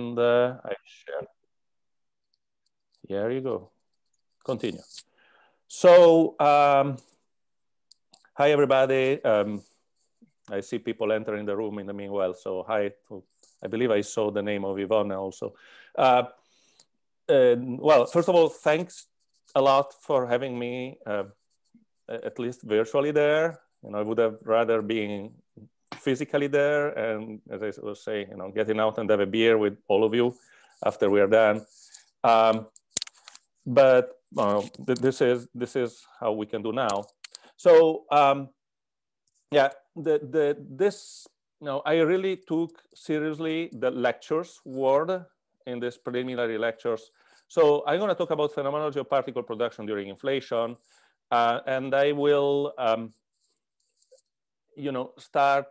and uh, I share. Here you go. Continue. So, um, hi everybody. Um, I see people entering the room in the meanwhile. So hi, to, I believe I saw the name of Yvonne also. Uh, uh, well, first of all, thanks a lot for having me, uh, at least virtually there. You know, I would have rather been physically there and as I was saying, you know, getting out and have a beer with all of you after we are done. Um, but uh, th this is this is how we can do now. So um, yeah, the the this you know I really took seriously the lectures word in these preliminary lectures. So I'm going to talk about phenomenology of particle production during inflation, uh, and I will um, you know start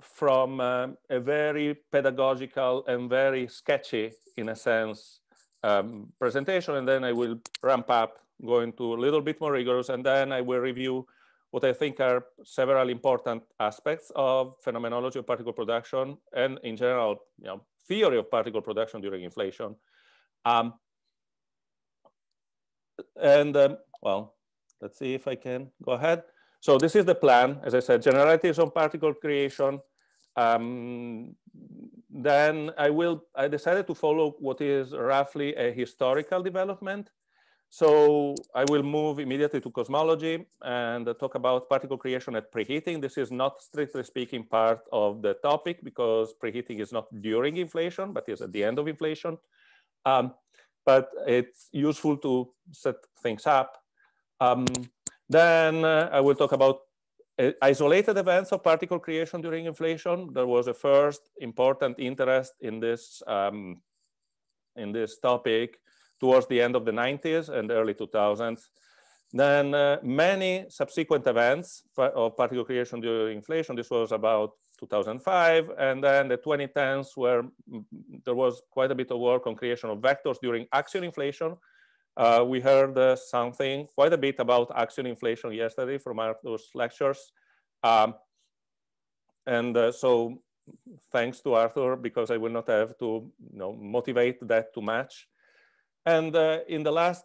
from uh, a very pedagogical and very sketchy, in a sense, um, presentation, and then I will ramp up, going to a little bit more rigorous, and then I will review what I think are several important aspects of phenomenology of particle production and in general, you know, theory of particle production during inflation. Um, and um, well, let's see if I can go ahead. So this is the plan, as I said, generalities on particle creation. Um, then I will, I decided to follow what is roughly a historical development. So I will move immediately to cosmology and talk about particle creation at preheating. This is not strictly speaking part of the topic because preheating is not during inflation, but is at the end of inflation. Um, but it's useful to set things up. Um, then uh, I will talk about isolated events of particle creation during inflation. There was a first important interest in this, um, in this topic towards the end of the 90s and early 2000s. Then uh, many subsequent events of particle creation during inflation. This was about 2005. And then the 2010s where there was quite a bit of work on creation of vectors during axion inflation, uh, we heard uh, something quite a bit about axion inflation yesterday from Arthur's lectures. Um, and uh, so thanks to Arthur, because I will not have to you know, motivate that too much. And uh, in the last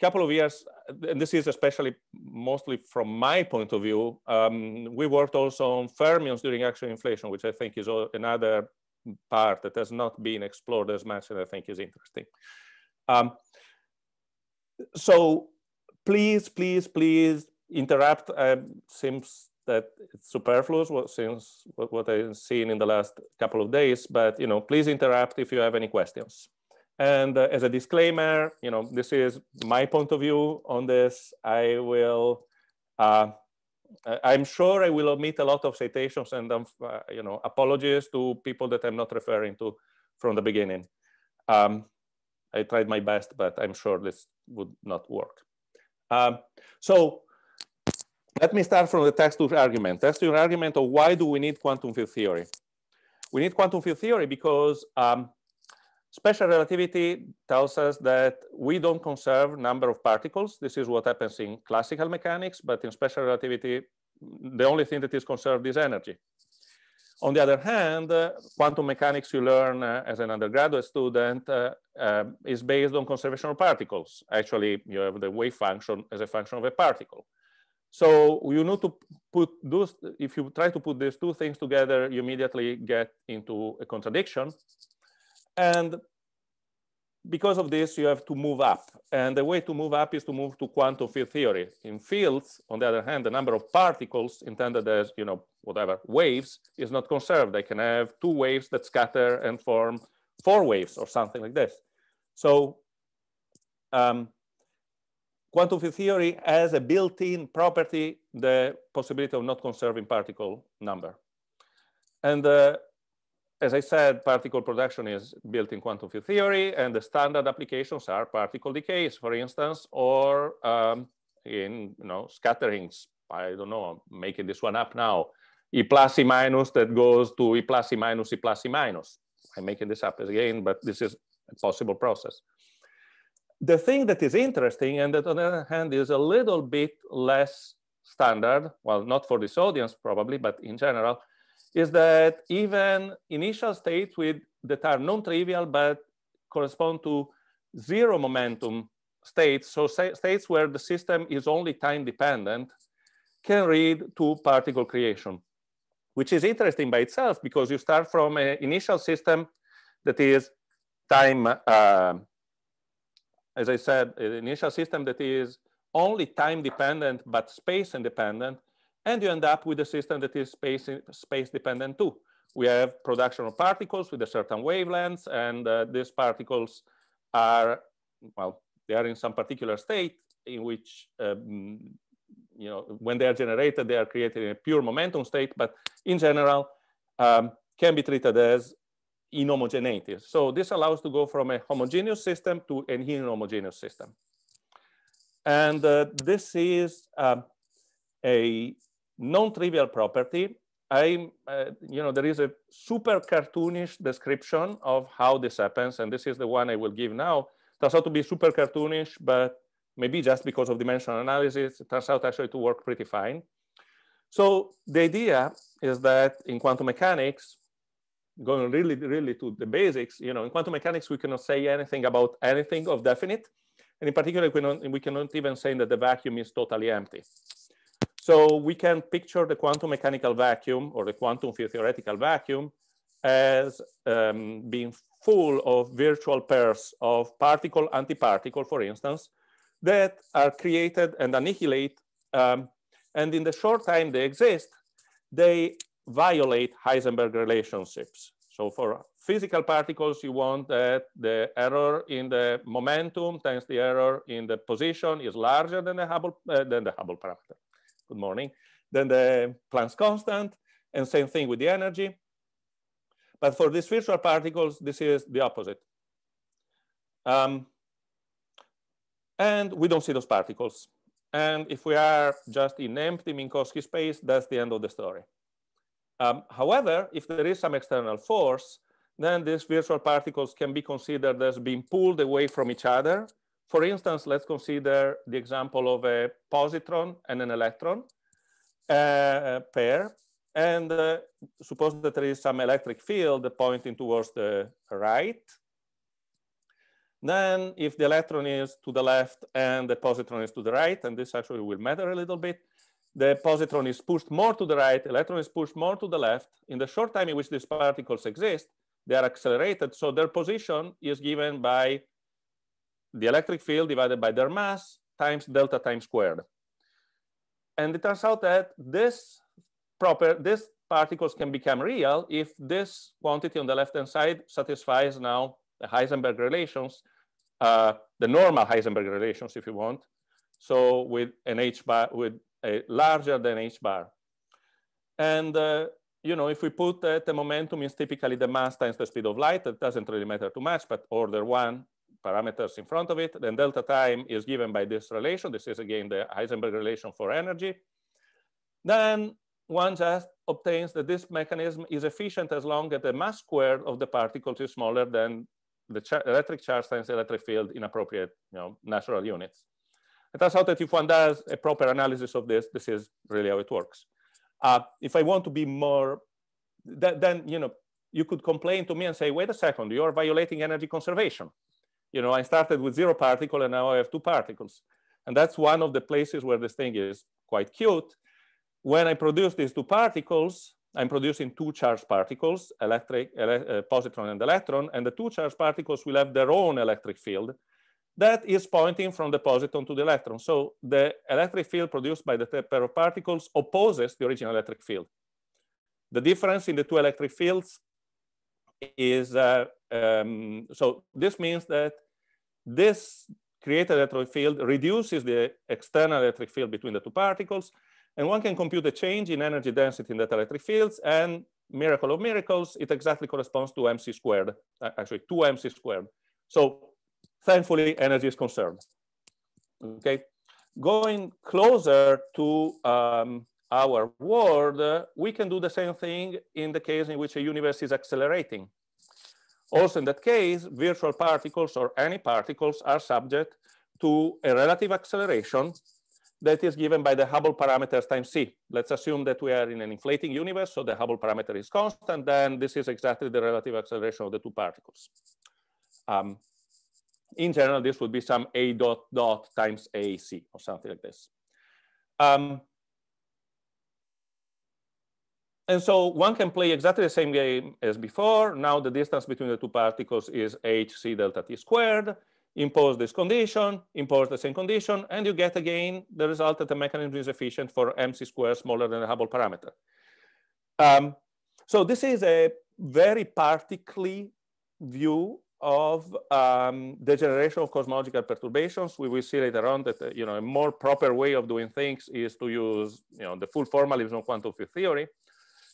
couple of years, and this is especially mostly from my point of view, um, we worked also on fermions during axion inflation, which I think is another part that has not been explored as much and I think is interesting. Um, so please, please, please interrupt. Uh, seems that it's superfluous since what, what I've seen in the last couple of days, but you know, please interrupt if you have any questions. And uh, as a disclaimer, you know, this is my point of view on this. I will, uh, I'm sure I will omit a lot of citations and, um, uh, you know, apologies to people that I'm not referring to from the beginning. Um, I tried my best, but I'm sure this would not work. Um, so let me start from the textual argument. Textual argument of why do we need quantum field theory? We need quantum field theory because um, special relativity tells us that we don't conserve number of particles. This is what happens in classical mechanics, but in special relativity, the only thing that is conserved is energy. On the other hand, uh, quantum mechanics you learn uh, as an undergraduate student uh, um, is based on conservation of particles. Actually, you have the wave function as a function of a particle. So you need to put those, if you try to put these two things together, you immediately get into a contradiction. And because of this, you have to move up. And the way to move up is to move to quantum field theory. In fields, on the other hand, the number of particles intended as, you know, whatever, waves is not conserved. They can have two waves that scatter and form four waves or something like this. So um, quantum field theory has a built-in property, the possibility of not conserving particle number. And uh, as I said, particle production is built in quantum field theory, and the standard applications are particle decays, for instance, or um, in you know scatterings. I don't know, I'm making this one up now. E plus E minus that goes to E plus E minus E plus E minus. I'm making this up again, but this is a possible process. The thing that is interesting, and that on the other hand is a little bit less standard, well, not for this audience probably, but in general, is that even initial states with that are non-trivial but correspond to zero momentum states, so states where the system is only time dependent, can read to particle creation, which is interesting by itself because you start from an initial system that is time, uh, as I said, an initial system that is only time dependent but space independent, and you end up with a system that is space, space dependent too. We have production of particles with a certain wavelengths, and uh, these particles are, well, they are in some particular state in which, um, you know, when they are generated, they are created in a pure momentum state, but in general, um, can be treated as inhomogeneities. So this allows to go from a homogeneous system to an inhomogeneous system. And uh, this is um, a non-trivial property. I, uh, you know, there is a super cartoonish description of how this happens, and this is the one I will give now turns out to be super cartoonish, but maybe just because of dimensional analysis, it turns out actually to work pretty fine. So the idea is that in quantum mechanics, going really, really to the basics, you know, in quantum mechanics, we cannot say anything about anything of definite. And in particular, we, we cannot even say that the vacuum is totally empty. So we can picture the quantum mechanical vacuum or the quantum field theoretical vacuum as um, being full of virtual pairs of particle antiparticle, for instance, that are created and annihilate. Um, and in the short time they exist, they violate Heisenberg relationships. So for physical particles, you want that the error in the momentum times the error in the position is larger than the Hubble, uh, than the Hubble parameter. Good morning. Then the Planck's constant, and same thing with the energy. But for these virtual particles, this is the opposite. Um, and we don't see those particles. And if we are just in empty Minkowski space, that's the end of the story. Um, however, if there is some external force, then these virtual particles can be considered as being pulled away from each other. For instance, let's consider the example of a positron and an electron uh, pair. And uh, suppose that there is some electric field pointing towards the right. Then if the electron is to the left and the positron is to the right, and this actually will matter a little bit, the positron is pushed more to the right, electron is pushed more to the left. In the short time in which these particles exist, they are accelerated. So their position is given by the electric field divided by their mass times delta time squared. And it turns out that this proper, these particles can become real if this quantity on the left-hand side satisfies now the Heisenberg relations, uh, the normal Heisenberg relations, if you want. So with an h bar, with a larger than h bar. And uh, you know, if we put that the momentum is typically the mass times the speed of light, it doesn't really matter too much, but order one parameters in front of it, then delta time is given by this relation. This is again the Heisenberg relation for energy. Then one just obtains that this mechanism is efficient as long as the mass squared of the particles is smaller than the char electric charge times electric field in appropriate you know, natural units. It turns out that if one does a proper analysis of this, this is really how it works. Uh, if I want to be more, th then you know, you could complain to me and say, wait a second, you're violating energy conservation. You know, I started with zero particle and now I have two particles. And that's one of the places where this thing is quite cute when I produce these two particles, I'm producing two charged particles, electric, ele uh, positron and electron, and the two charged particles will have their own electric field that is pointing from the positron to the electron. So the electric field produced by the pair of particles opposes the original electric field. The difference in the two electric fields is, um, so this means that this created electric field reduces the external electric field between the two particles, and one can compute the change in energy density in that electric fields and miracle of miracles, it exactly corresponds to mc squared, actually 2 mc squared. So thankfully energy is conserved. Okay, going closer to um, our world, we can do the same thing in the case in which a universe is accelerating. Also in that case, virtual particles or any particles are subject to a relative acceleration that is given by the Hubble parameters times c. Let's assume that we are in an inflating universe, so the Hubble parameter is constant, then this is exactly the relative acceleration of the two particles. Um, in general, this would be some a dot dot times ac or something like this. Um, and so one can play exactly the same game as before. Now the distance between the two particles is hc delta t squared impose this condition, impose the same condition, and you get again the result that the mechanism is efficient for mc squared smaller than the Hubble parameter. Um, so this is a very particularly view of um, the generation of cosmological perturbations. We will see later on that uh, you know a more proper way of doing things is to use you know the full formalism of quantum field theory.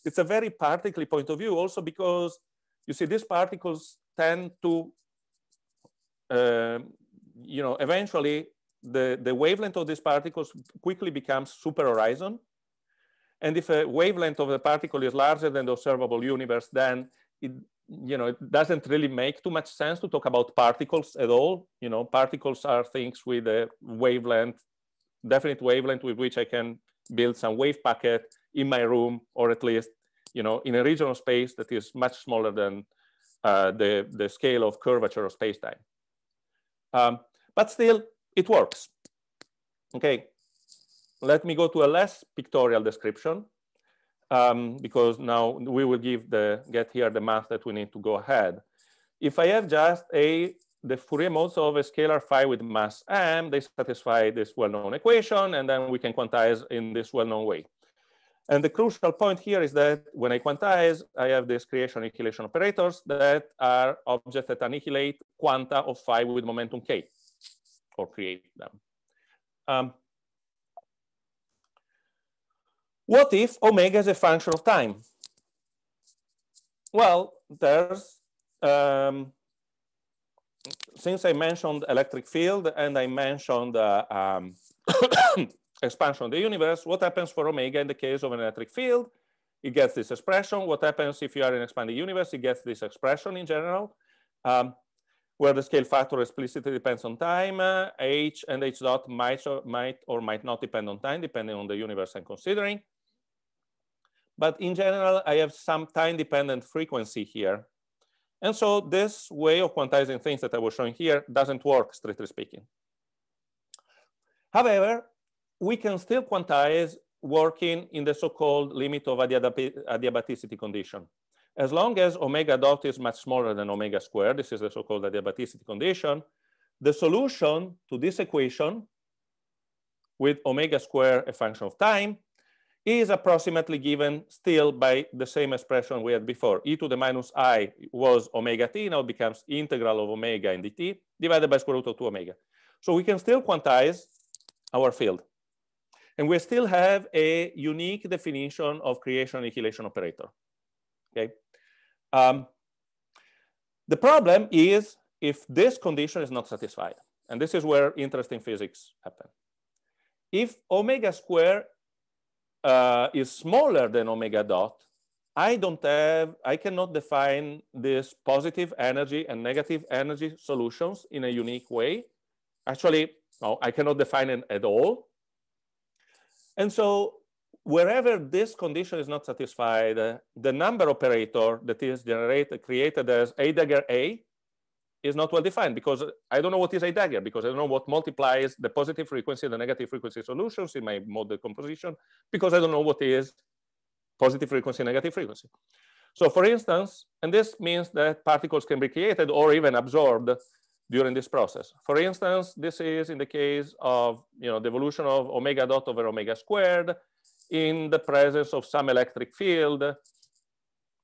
It's a very particular point of view also because you see these particles tend to um, you know, eventually the, the wavelength of these particles quickly becomes super horizon. And if a wavelength of the particle is larger than the observable universe, then it, you know, it doesn't really make too much sense to talk about particles at all. You know, particles are things with a wavelength, definite wavelength with which I can build some wave packet in my room, or at least, you know, in a region of space that is much smaller than uh, the, the scale of curvature of space-time. Um, but still, it works. Okay, let me go to a less pictorial description um, because now we will give the get here the math that we need to go ahead. If I have just a the Fourier modes of a scalar phi with mass m, they satisfy this well-known equation, and then we can quantize in this well-known way. And the crucial point here is that when I quantize, I have these creation annihilation operators that are objects that annihilate quanta of phi with momentum k, or create them. Um, what if omega is a function of time? Well, there's, um, since I mentioned electric field and I mentioned uh, um, expansion of the universe, what happens for omega in the case of an electric field? It gets this expression. What happens if you are in an expanding universe? It gets this expression in general, um, where the scale factor explicitly depends on time. Uh, h and h dot might or, might or might not depend on time, depending on the universe I'm considering. But in general, I have some time-dependent frequency here. And so this way of quantizing things that I was showing here doesn't work, strictly speaking. However, we can still quantize working in the so-called limit of adiabaticity condition. As long as omega dot is much smaller than omega squared, this is the so-called adiabaticity condition, the solution to this equation with omega squared a function of time is approximately given still by the same expression we had before. e to the minus i was omega t, now becomes integral of omega in dt divided by square root of 2 omega. So we can still quantize our field. And we still have a unique definition of creation annihilation operator. Okay. Um, the problem is if this condition is not satisfied, and this is where interesting physics happen. If omega square uh, is smaller than omega dot, I don't have, I cannot define this positive energy and negative energy solutions in a unique way. Actually, no, I cannot define it at all and so wherever this condition is not satisfied, uh, the number operator that is generated, created as A dagger A is not well defined because I don't know what is A dagger because I don't know what multiplies the positive frequency and the negative frequency solutions in my mode decomposition because I don't know what is positive frequency, negative frequency. So for instance, and this means that particles can be created or even absorbed during this process. For instance, this is in the case of you know, the evolution of omega dot over omega squared in the presence of some electric field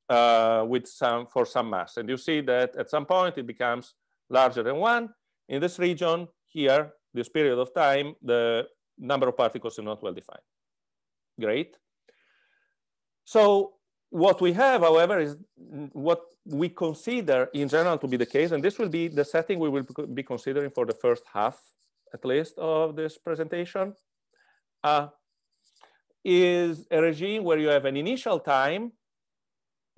uh, with some, for some mass. And you see that at some point it becomes larger than one. In this region here, this period of time, the number of particles is not well defined. Great. So what we have, however, is what we consider in general to be the case, and this will be the setting we will be considering for the first half, at least, of this presentation, uh, is a regime where you have an initial time,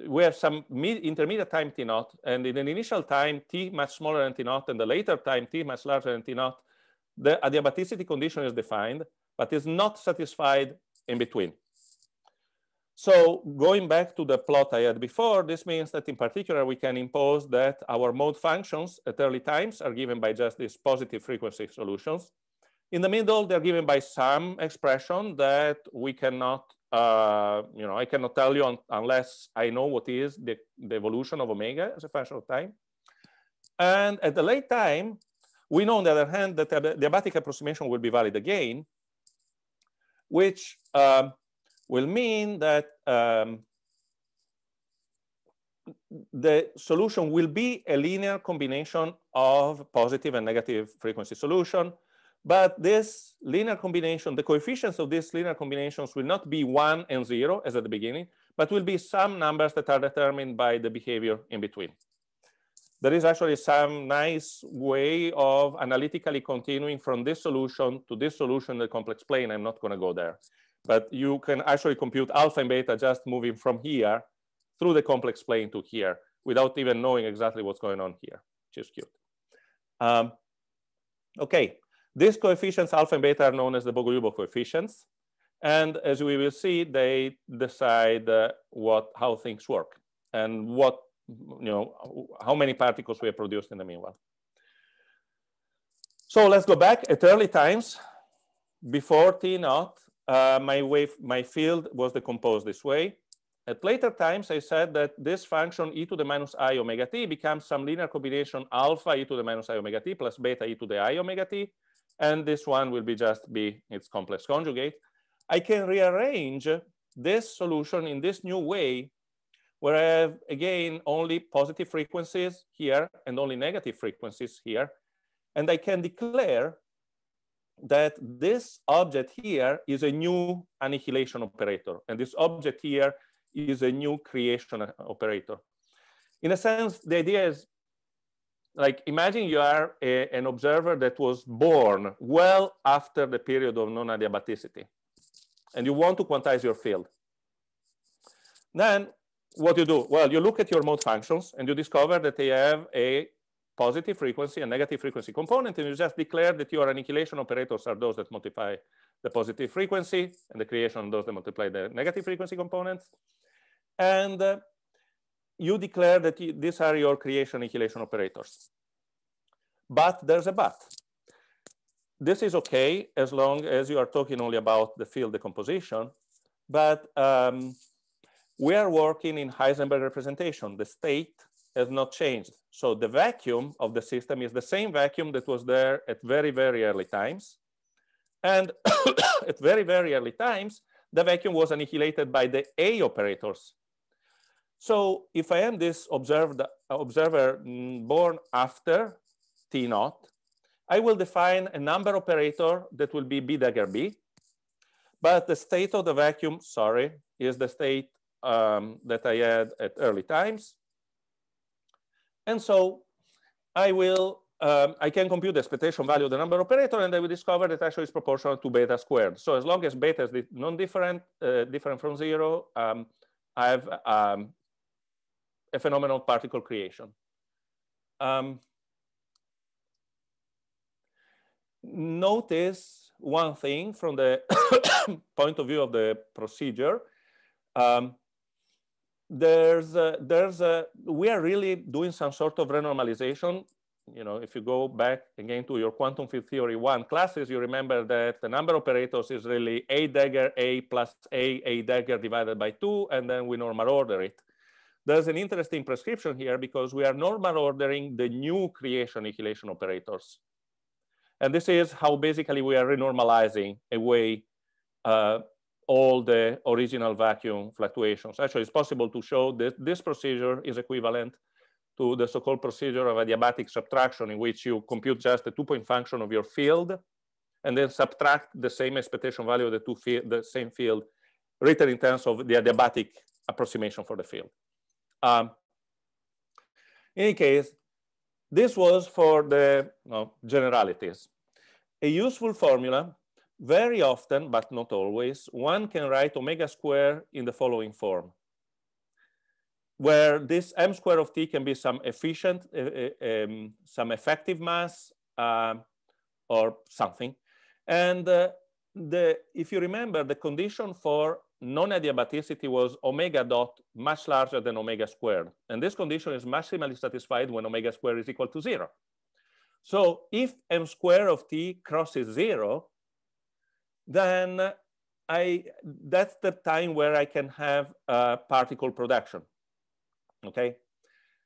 we have some intermediate time t naught, and in an initial time t much smaller than t naught, and the later time t much larger than t naught, the adiabaticity condition is defined. but is not satisfied in between. So going back to the plot I had before, this means that in particular, we can impose that our mode functions at early times are given by just these positive frequency solutions. In the middle, they're given by some expression that we cannot, uh, you know, I cannot tell you un unless I know what is the, the evolution of omega as a function of time. And at the late time, we know on the other hand that the adiabatic approximation will be valid again, which um, will mean that um, the solution will be a linear combination of positive and negative frequency solution. But this linear combination, the coefficients of these linear combinations will not be one and zero as at the beginning, but will be some numbers that are determined by the behavior in between. There is actually some nice way of analytically continuing from this solution to this solution in the complex plane. I'm not going to go there. But you can actually compute alpha and beta just moving from here through the complex plane to here without even knowing exactly what's going on here, which is cute. Um, okay, these coefficients alpha and beta are known as the Bogoliubov coefficients. And as we will see, they decide uh, what how things work and what, you know, how many particles we produced in the meanwhile. So let's go back at early times before T naught uh, my wave, my field was decomposed this way. At later times, I said that this function e to the minus i omega t becomes some linear combination alpha e to the minus i omega t plus beta e to the i omega t. And this one will be just be its complex conjugate. I can rearrange this solution in this new way where I have, again, only positive frequencies here and only negative frequencies here. And I can declare that this object here is a new annihilation operator. And this object here is a new creation operator. In a sense, the idea is like, imagine you are a, an observer that was born well after the period of non-adiabaticity, and you want to quantize your field. Then what you do? Well, you look at your mode functions and you discover that they have a positive frequency and negative frequency component, and you just declare that your annihilation operators are those that multiply the positive frequency, and the creation those that multiply the negative frequency components. And uh, you declare that you, these are your creation annihilation operators. But there's a but. This is okay as long as you are talking only about the field decomposition, but um, we are working in Heisenberg representation. The state has not changed. So the vacuum of the system is the same vacuum that was there at very, very early times. And at very, very early times, the vacuum was annihilated by the A operators. So if I am this observed, observer mm, born after T naught, I will define a number operator that will be B dagger B. But the state of the vacuum, sorry, is the state um, that I had at early times. And so I will, um, I can compute the expectation value of the number operator and I will discover that actually is proportional to beta squared. So as long as beta is non-different, uh, different from zero, um, I have um, a phenomenal particle creation. Um, notice one thing from the point of view of the procedure. Um, there's a, there's a, we are really doing some sort of renormalization. You know, if you go back again to your quantum field theory one classes, you remember that the number operators is really a dagger a plus a a dagger divided by two, and then we normal order it. There's an interesting prescription here because we are normal ordering the new creation annihilation operators. And this is how basically we are renormalizing away uh, all the original vacuum fluctuations. Actually, it's possible to show that this procedure is equivalent to the so-called procedure of adiabatic subtraction in which you compute just the two-point function of your field and then subtract the same expectation value of the two field, the same field written in terms of the adiabatic approximation for the field. Um, in any case, this was for the generalities. A useful formula very often, but not always, one can write omega square in the following form, where this m square of t can be some efficient, uh, um, some effective mass uh, or something. And uh, the, if you remember, the condition for non-adiabaticity was omega dot much larger than omega squared. And this condition is maximally satisfied when omega squared is equal to zero. So if m square of t crosses zero, then I, that's the time where I can have a particle production, okay?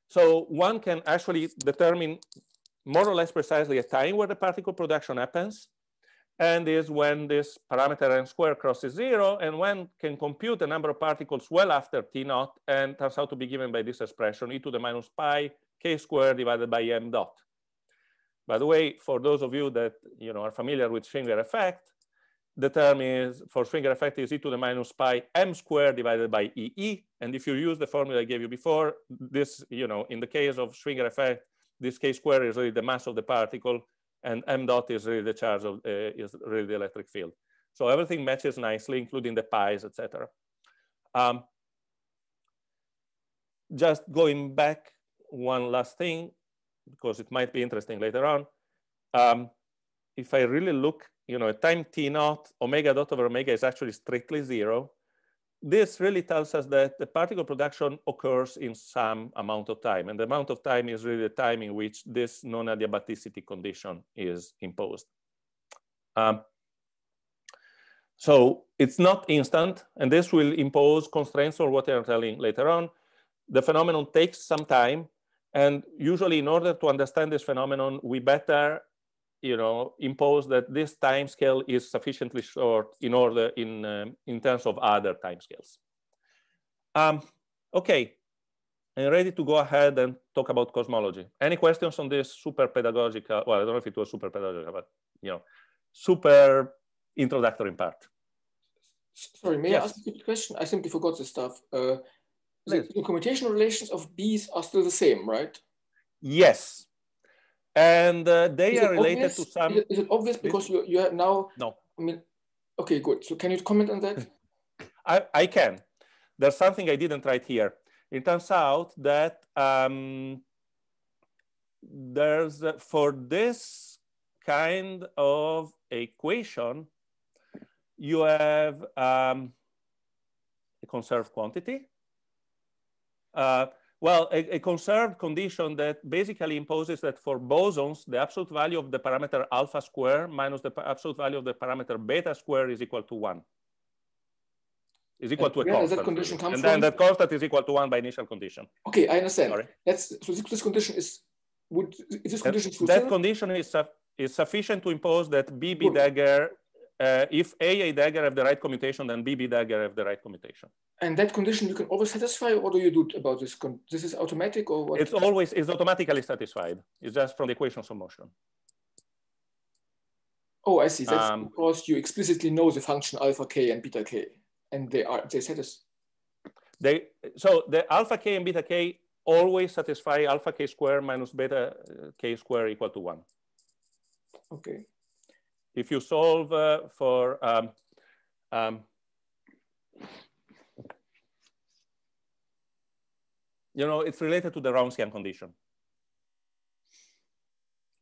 So one can actually determine more or less precisely a time where the particle production happens and is when this parameter n squared crosses zero, and one can compute the number of particles well after t naught, and turns out to be given by this expression, e to the minus pi k squared divided by m dot. By the way, for those of you that you know are familiar with Schwinger effect, the term is for Schwinger effect is e to the minus pi m squared divided by EE. And if you use the formula I gave you before, this, you know, in the case of Schwinger effect, this k squared is really the mass of the particle and m dot is really the charge of, uh, is really the electric field. So everything matches nicely, including the pi's, etc. Um, just going back one last thing, because it might be interesting later on. Um, if I really look, you know, at time t naught, omega dot over omega is actually strictly zero this really tells us that the particle production occurs in some amount of time. And the amount of time is really the time in which this non-adiabaticity condition is imposed. Um, so it's not instant, and this will impose constraints on what I'm telling later on. The phenomenon takes some time, and usually in order to understand this phenomenon, we better you know, impose that this time scale is sufficiently short in order in, um, in terms of other time scales. Um, okay, I'm ready to go ahead and talk about cosmology. Any questions on this super pedagogical, well, I don't know if it was super pedagogical, but, you know, super introductory part. Sorry, may yes. I ask a question? I simply forgot this stuff. Uh, the, the commutation relations of Bs are still the same, right? Yes, and uh, they are related obvious? to some. Is it, is it obvious because you you have now? No. I mean, okay, good. So can you comment on that? I I can. There's something I didn't write here. It turns out that um, there's uh, for this kind of equation, you have um, a conserved quantity. Uh, well, a, a, conserved condition that basically imposes that for bosons, the absolute value of the parameter alpha square minus the absolute value of the parameter beta square is equal to one. Is equal and to a constant. That condition come and from? then that constant is equal to one by initial condition. Okay, I understand. Sorry. That's so this, this condition is would is this condition that, that condition is, is sufficient to impose that BB Good. dagger uh, if A, A dagger have the right commutation, then B, B dagger have the right commutation. And that condition you can always satisfy? What do you do about this? This is automatic or what? It's always, it's automatically satisfied. It's just from the equations of motion. Oh, I see. That's um, because you explicitly know the function alpha k and beta k, and they are they satisfy. They so the alpha k and beta k always satisfy alpha k square minus beta k square equal to one. Okay if you solve uh, for um, um, you know, it's related to the Wronskian condition.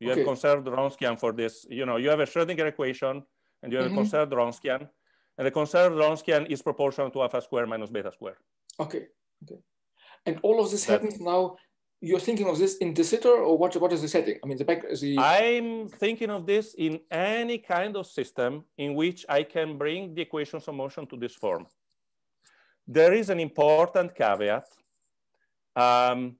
You okay. have conserved Wronskian for this. You know, you have a Schrodinger equation and you have mm -hmm. a conserved Wronskian. And the conserved Wronskian is proportional to alpha square minus beta square. Okay. okay. And all of this That's, happens now you're thinking of this in de Sitter or what, what is the setting? I mean, the back the... I'm thinking of this in any kind of system in which I can bring the equations of motion to this form. There is an important caveat. Um,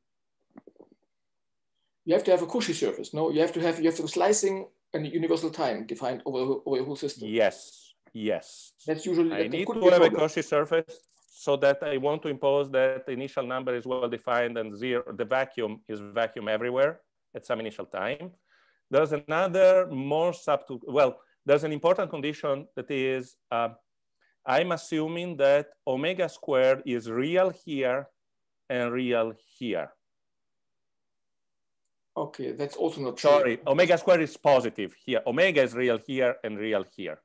you have to have a Cauchy surface, no? You have to have, you have to slicing and universal time defined over, over a whole system. Yes, yes. That's usually, I need to have a Cauchy surface so that I want to impose that the initial number is well defined and zero, the vacuum is vacuum everywhere at some initial time. There's another more subtle, well, there's an important condition that is, uh, I'm assuming that omega squared is real here and real here. Okay, that's also not true. Sorry, omega squared is positive here. Omega is real here and real here.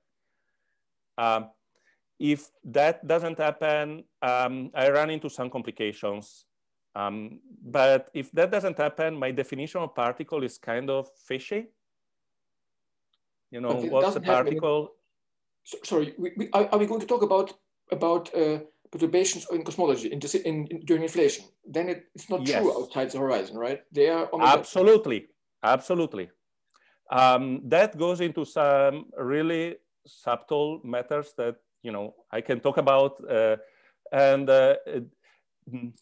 Um, if that doesn't happen, um, I run into some complications. Um, but if that doesn't happen, my definition of particle is kind of fishy. You know, what's a particle? so, sorry, we, we, are, are, we going to talk about about uh, perturbations in cosmology in, in, in, during inflation? Then it, it's not yes. true outside the horizon, right? They are absolutely, absolutely. Um, that goes into some really subtle matters that you know I can talk about, uh, and uh, mm,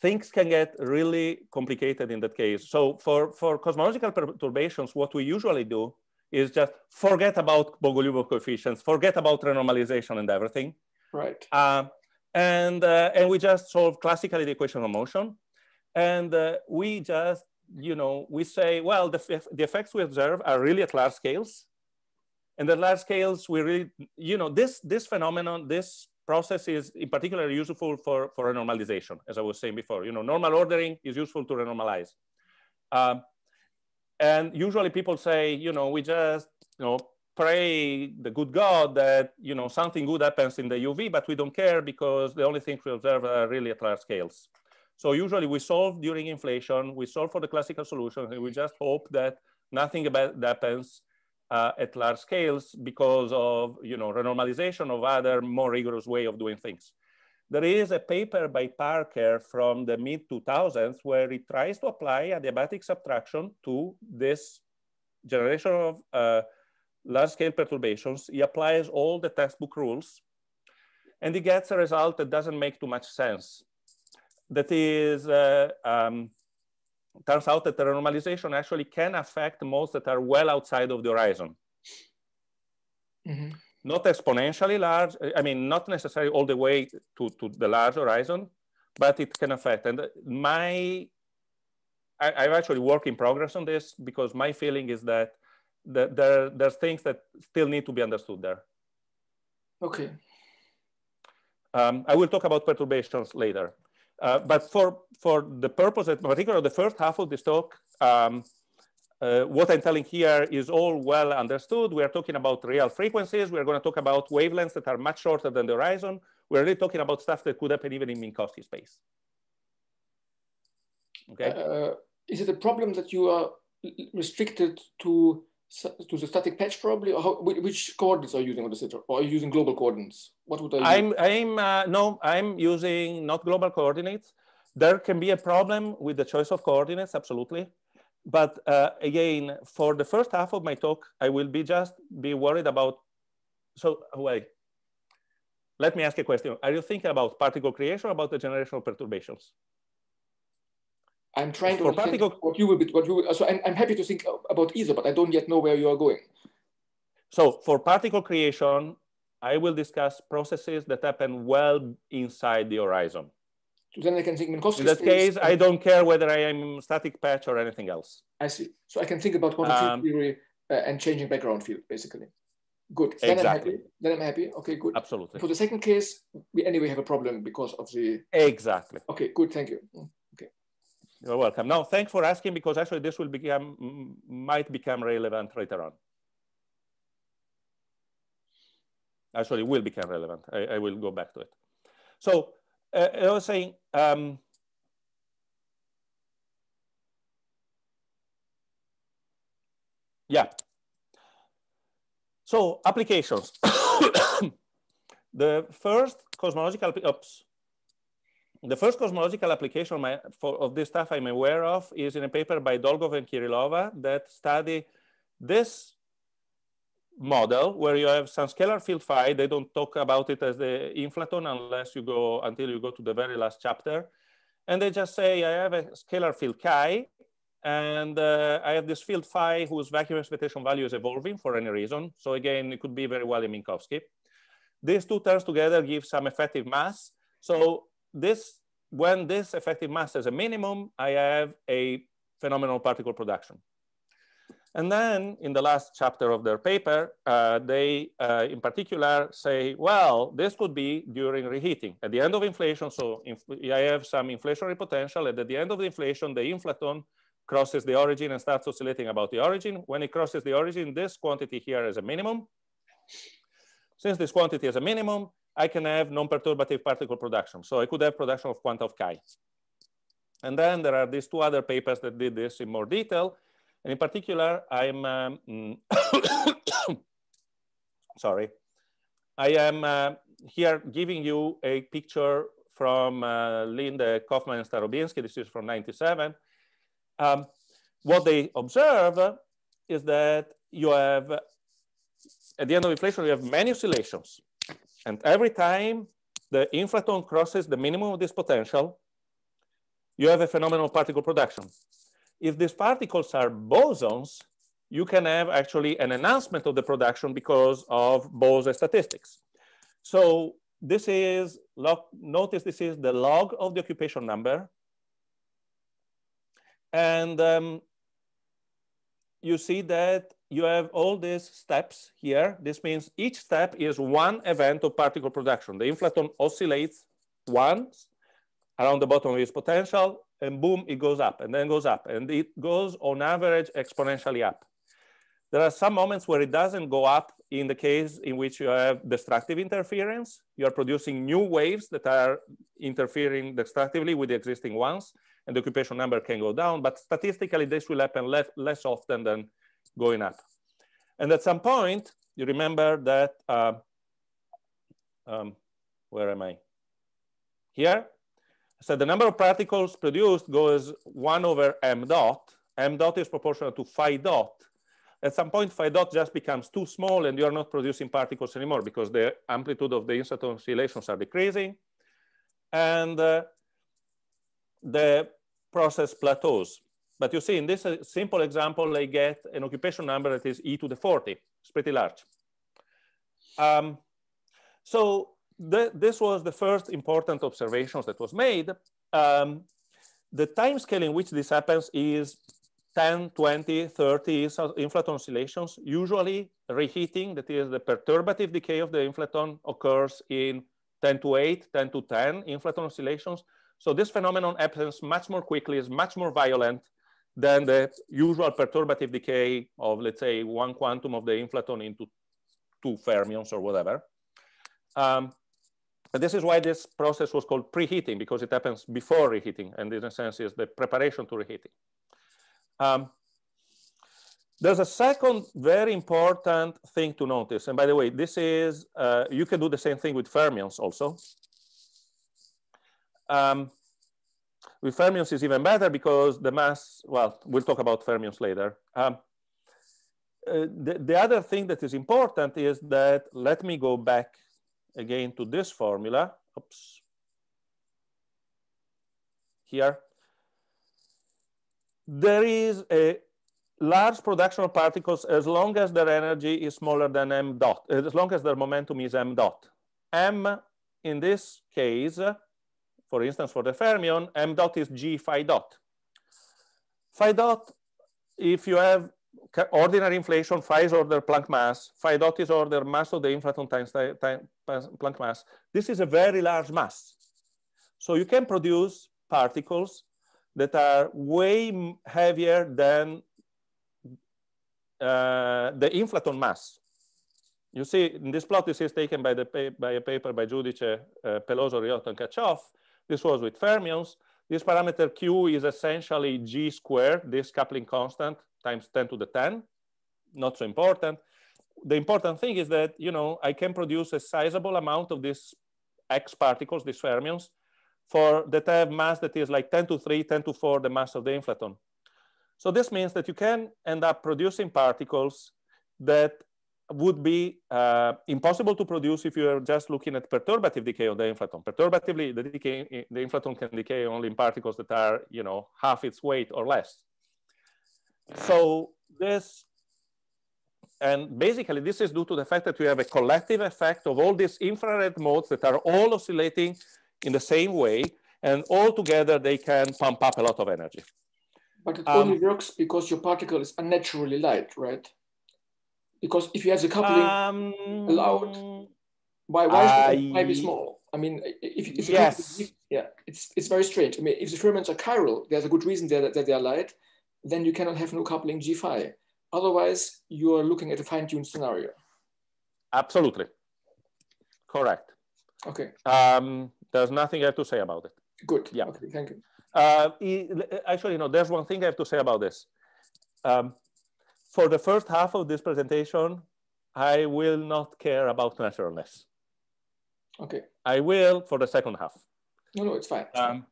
things can get really complicated in that case. So for for cosmological perturbations, what we usually do is just forget about Bogoliubov coefficients, forget about renormalization and everything. Right. Uh, and uh, and we just solve classically the equation of motion, and uh, we just you know we say well the the effects we observe are really at large scales, and the large scales we really you know this this phenomenon this process is in particular useful for for renormalization as I was saying before. You know normal ordering is useful to renormalize. Um, and usually people say, you know, we just, you know, pray the good God that, you know, something good happens in the UV, but we don't care because the only things we observe are really at large scales. So usually we solve during inflation, we solve for the classical solution, and we just hope that nothing bad happens uh, at large scales because of, you know, renormalization of other more rigorous way of doing things. There is a paper by Parker from the mid 2000s where he tries to apply adiabatic subtraction to this generation of uh, large scale perturbations. He applies all the textbook rules and he gets a result that doesn't make too much sense. That is, uh, um, turns out that the renormalization actually can affect modes that are well outside of the horizon. Mm -hmm not exponentially large, I mean, not necessarily all the way to, to the large horizon, but it can affect. And my, I, I've actually work in progress on this because my feeling is that the, there, there's things that still need to be understood there. Okay. Um, I will talk about perturbations later. Uh, but for, for the purpose, in particular, the first half of this talk, um, uh, what I'm telling here is all well understood. We are talking about real frequencies. We're going to talk about wavelengths that are much shorter than the horizon. We're really talking about stuff that could happen even in Minkowski space. Okay. Uh, is it a problem that you are restricted to to the static patch probably? Or how, which coordinates are you using on de Sitter? Or are you using global coordinates? What would I I'm, I'm uh, no, I'm using not global coordinates. There can be a problem with the choice of coordinates, absolutely but uh, again, for the first half of my talk, I will be just be worried about, so wait, let me ask a question. Are you thinking about particle creation or about the generation of perturbations? I'm trying to for particle, what you will be, what you will, so I'm, I'm happy to think about either, but I don't yet know where you are going. So for particle creation, I will discuss processes that happen well inside the horizon then I can think Minkowski In that case, I don't care whether I am static patch or anything else. I see. So I can think about quantum um, theory uh, and changing background field, basically. Good. Then exactly. I'm happy. Then I'm happy. Okay, good. Absolutely. For the second case, we anyway have a problem because of the. Exactly. Okay, good. Thank you. You're welcome. Now, thanks for asking because actually this will become might become relevant later on. Actually, will become relevant. I, I will go back to it. So uh, I was saying, um, yeah. So applications. the first cosmological, oops, the first cosmological application my, for, of this stuff I'm aware of is in a paper by Dolgov and Kirilova that study this model where you have some scalar field phi. They don't talk about it as the inflaton unless you go until you go to the very last chapter. And they just say, I have a scalar field chi, and uh, I have this field phi whose vacuum expectation value is evolving for any reason. So again, it could be very well in Minkowski. These two terms together give some effective mass. So this, when this effective mass is a minimum, I have a phenomenal particle production. And then in the last chapter of their paper, uh, they uh, in particular say, well, this could be during reheating. At the end of inflation, so I have some inflationary potential, and at the end of the inflation, the inflaton crosses the origin and starts oscillating about the origin. When it crosses the origin, this quantity here is a minimum. Since this quantity is a minimum, I can have non-perturbative particle production. So I could have production of quanta of chi. And then there are these two other papers that did this in more detail. And in particular, I'm um, sorry, I am uh, here giving you a picture from uh, Linde, Kofman, and Starobinsky. This is from 97. Um, what they observe is that you have, at the end of inflation, you have many oscillations. And every time the inflaton crosses the minimum of this potential, you have a phenomenal particle production. If these particles are bosons, you can have actually an enhancement of the production because of Bose statistics. So this is, log, notice this is the log of the occupation number. And um, you see that you have all these steps here. This means each step is one event of particle production. The inflaton oscillates once around the bottom of its potential, and boom, it goes up and then goes up. And it goes on average exponentially up. There are some moments where it doesn't go up in the case in which you have destructive interference. You are producing new waves that are interfering destructively with the existing ones, and the occupation number can go down, but statistically this will happen less, less often than going up. And at some point, you remember that, uh, um, where am I? Here, so the number of particles produced goes one over m dot. m dot is proportional to phi dot. At some point, phi dot just becomes too small and you're not producing particles anymore because the amplitude of the inflaton oscillations are decreasing. And uh, the process plateaus. But you see, in this uh, simple example, I get an occupation number that is e to the 40. It's pretty large. Um, so the, this was the first important observations that was made. Um, the time scale in which this happens is 10, 20, 30 inflaton oscillations. Usually reheating, that is the perturbative decay of the inflaton occurs in 10 to 8, 10 to 10 inflaton oscillations. So this phenomenon happens much more quickly, is much more violent than the usual perturbative decay of, let's say, one quantum of the inflaton into two fermions or whatever. Um, and this is why this process was called preheating, because it happens before reheating, and in a sense is the preparation to reheating. Um, there's a second very important thing to notice. And by the way, this is, uh, you can do the same thing with fermions also. Um, with fermions is even better because the mass, well, we'll talk about fermions later. Um, uh, the, the other thing that is important is that, let me go back again to this formula. Oops. Here there is a large production of particles as long as their energy is smaller than m dot, as long as their momentum is m dot. m in this case, for instance, for the fermion, m dot is g phi dot. Phi dot, if you have ordinary inflation, phi is order Planck mass, phi dot is order mass of the inflaton times, times Planck mass. This is a very large mass. So you can produce particles that are way heavier than uh, the inflaton mass. You see, in this plot, this is taken by, the, by a paper by Giudice, uh, Peloso, Riotto, and Tkachev. This was with fermions. This parameter Q is essentially G squared, this coupling constant, times 10 to the 10. Not so important. The important thing is that, you know, I can produce a sizable amount of these X particles, these fermions, for that have mass that is like 10 to 3, 10 to 4, the mass of the inflaton. So this means that you can end up producing particles that would be uh, impossible to produce if you are just looking at perturbative decay of the inflaton. Perturbatively, the, decay, the inflaton can decay only in particles that are, you know, half its weight or less. So this, and basically this is due to the fact that we have a collective effect of all these infrared modes that are all oscillating in the same way, and all together they can pump up a lot of energy. But it only um, works because your particle is unnaturally light, right? Because if you have the coupling um, allowed, why, why should I, be small? I mean, if, if yes. yeah, it's, it's very strange. I mean, if the fermions are chiral, there's a good reason that, that they are light, then you cannot have no coupling G phi. Otherwise, you are looking at a fine-tuned scenario. Absolutely. Correct. Okay. Um, there's nothing I have to say about it. Good. Yeah. Okay, thank you. Uh, actually, no, there's one thing I have to say about this. Um, for the first half of this presentation, I will not care about naturalness. Okay. I will for the second half. No, no, it's fine. It's um,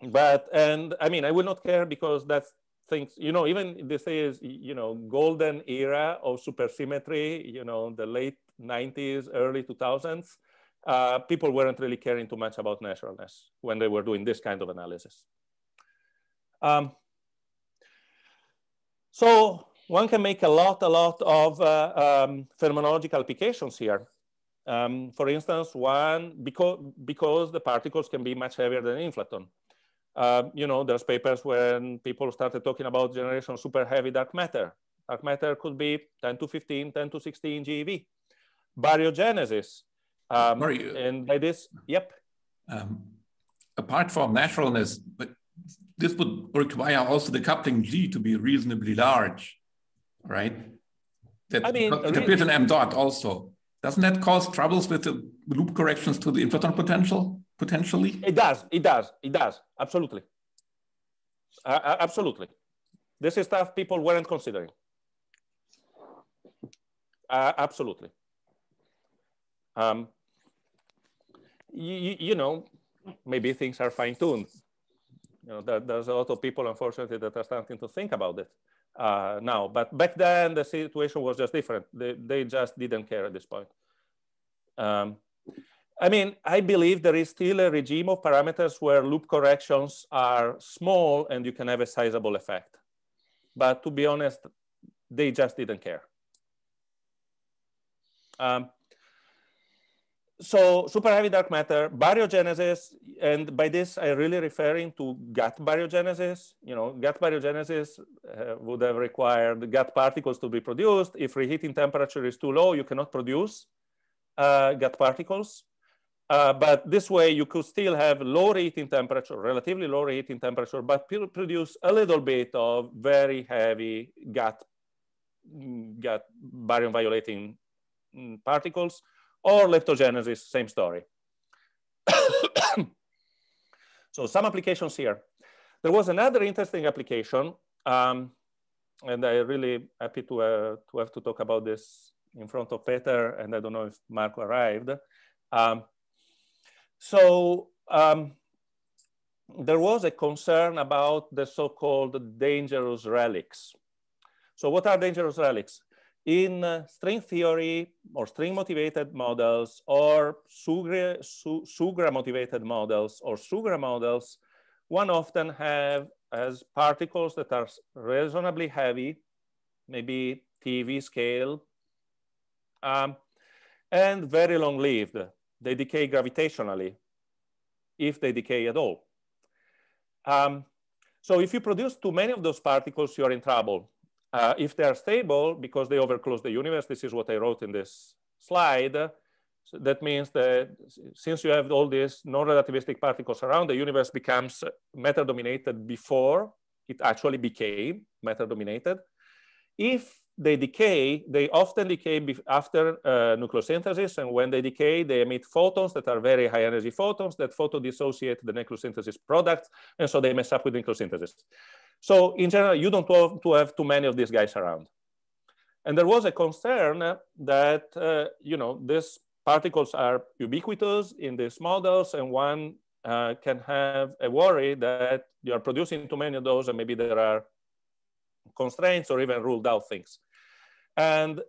fine. But, and I mean, I will not care because that's things, you know, even this is, you know, golden era of supersymmetry, you know, the late 90s, early 2000s, uh, people weren't really caring too much about naturalness when they were doing this kind of analysis. Um, so one can make a lot, a lot of uh, um, phenomenological applications here. Um, for instance, one, because, because the particles can be much heavier than inflaton. Uh, you know, there's papers when people started talking about generation of super heavy dark matter. Dark matter could be 10 to 15, 10 to 16 GeV. Baryogenesis. Um, and by this, yep. Um, apart from naturalness, but this would require also the coupling G to be reasonably large, right? That I mean, it appears in M dot also. Doesn't that cause troubles with the loop corrections to the inflaton potential, potentially? It does, it does, it does, absolutely. Uh, absolutely. This is stuff people weren't considering. Uh, absolutely. Um, you, you know, maybe things are fine-tuned. You know, there, there's a lot of people, unfortunately, that are starting to think about it uh, now. But back then, the situation was just different. They, they just didn't care at this point. Um, I mean, I believe there is still a regime of parameters where loop corrections are small and you can have a sizable effect. But to be honest, they just didn't care. Um, so super heavy dark matter, baryogenesis, and by this I really referring to GUT baryogenesis. You know, GUT baryogenesis uh, would have required GUT particles to be produced. If reheating temperature is too low, you cannot produce uh, GUT particles. Uh, but this way you could still have low reheating temperature, relatively low reheating temperature, but produce a little bit of very heavy GUT, mm, GUT baryon violating mm, particles or leptogenesis, same story. so some applications here. There was another interesting application, um, and I'm really happy to, uh, to have to talk about this in front of Peter, and I don't know if Marco arrived. Um, so um, there was a concern about the so-called dangerous relics. So what are dangerous relics? In uh, string theory or string motivated models or Sugra, Su, Sugra motivated models or Sugra models, one often have as particles that are reasonably heavy, maybe TeV scale, um, and very long lived. They decay gravitationally, if they decay at all. Um, so if you produce too many of those particles, you're in trouble. Uh, if they are stable because they overclose the universe, this is what I wrote in this slide. So that means that since you have all these non-relativistic particles around, the universe becomes matter dominated before it actually became matter dominated. If they decay, they often decay after uh, nucleosynthesis. And when they decay, they emit photons that are very high energy photons that photodissociate the nucleosynthesis products. And so they mess up with nucleosynthesis. So in general, you don't want to have too many of these guys around. And there was a concern that, uh, you know, these particles are ubiquitous in these models and one uh, can have a worry that you are producing too many of those and maybe there are constraints or even ruled out things. And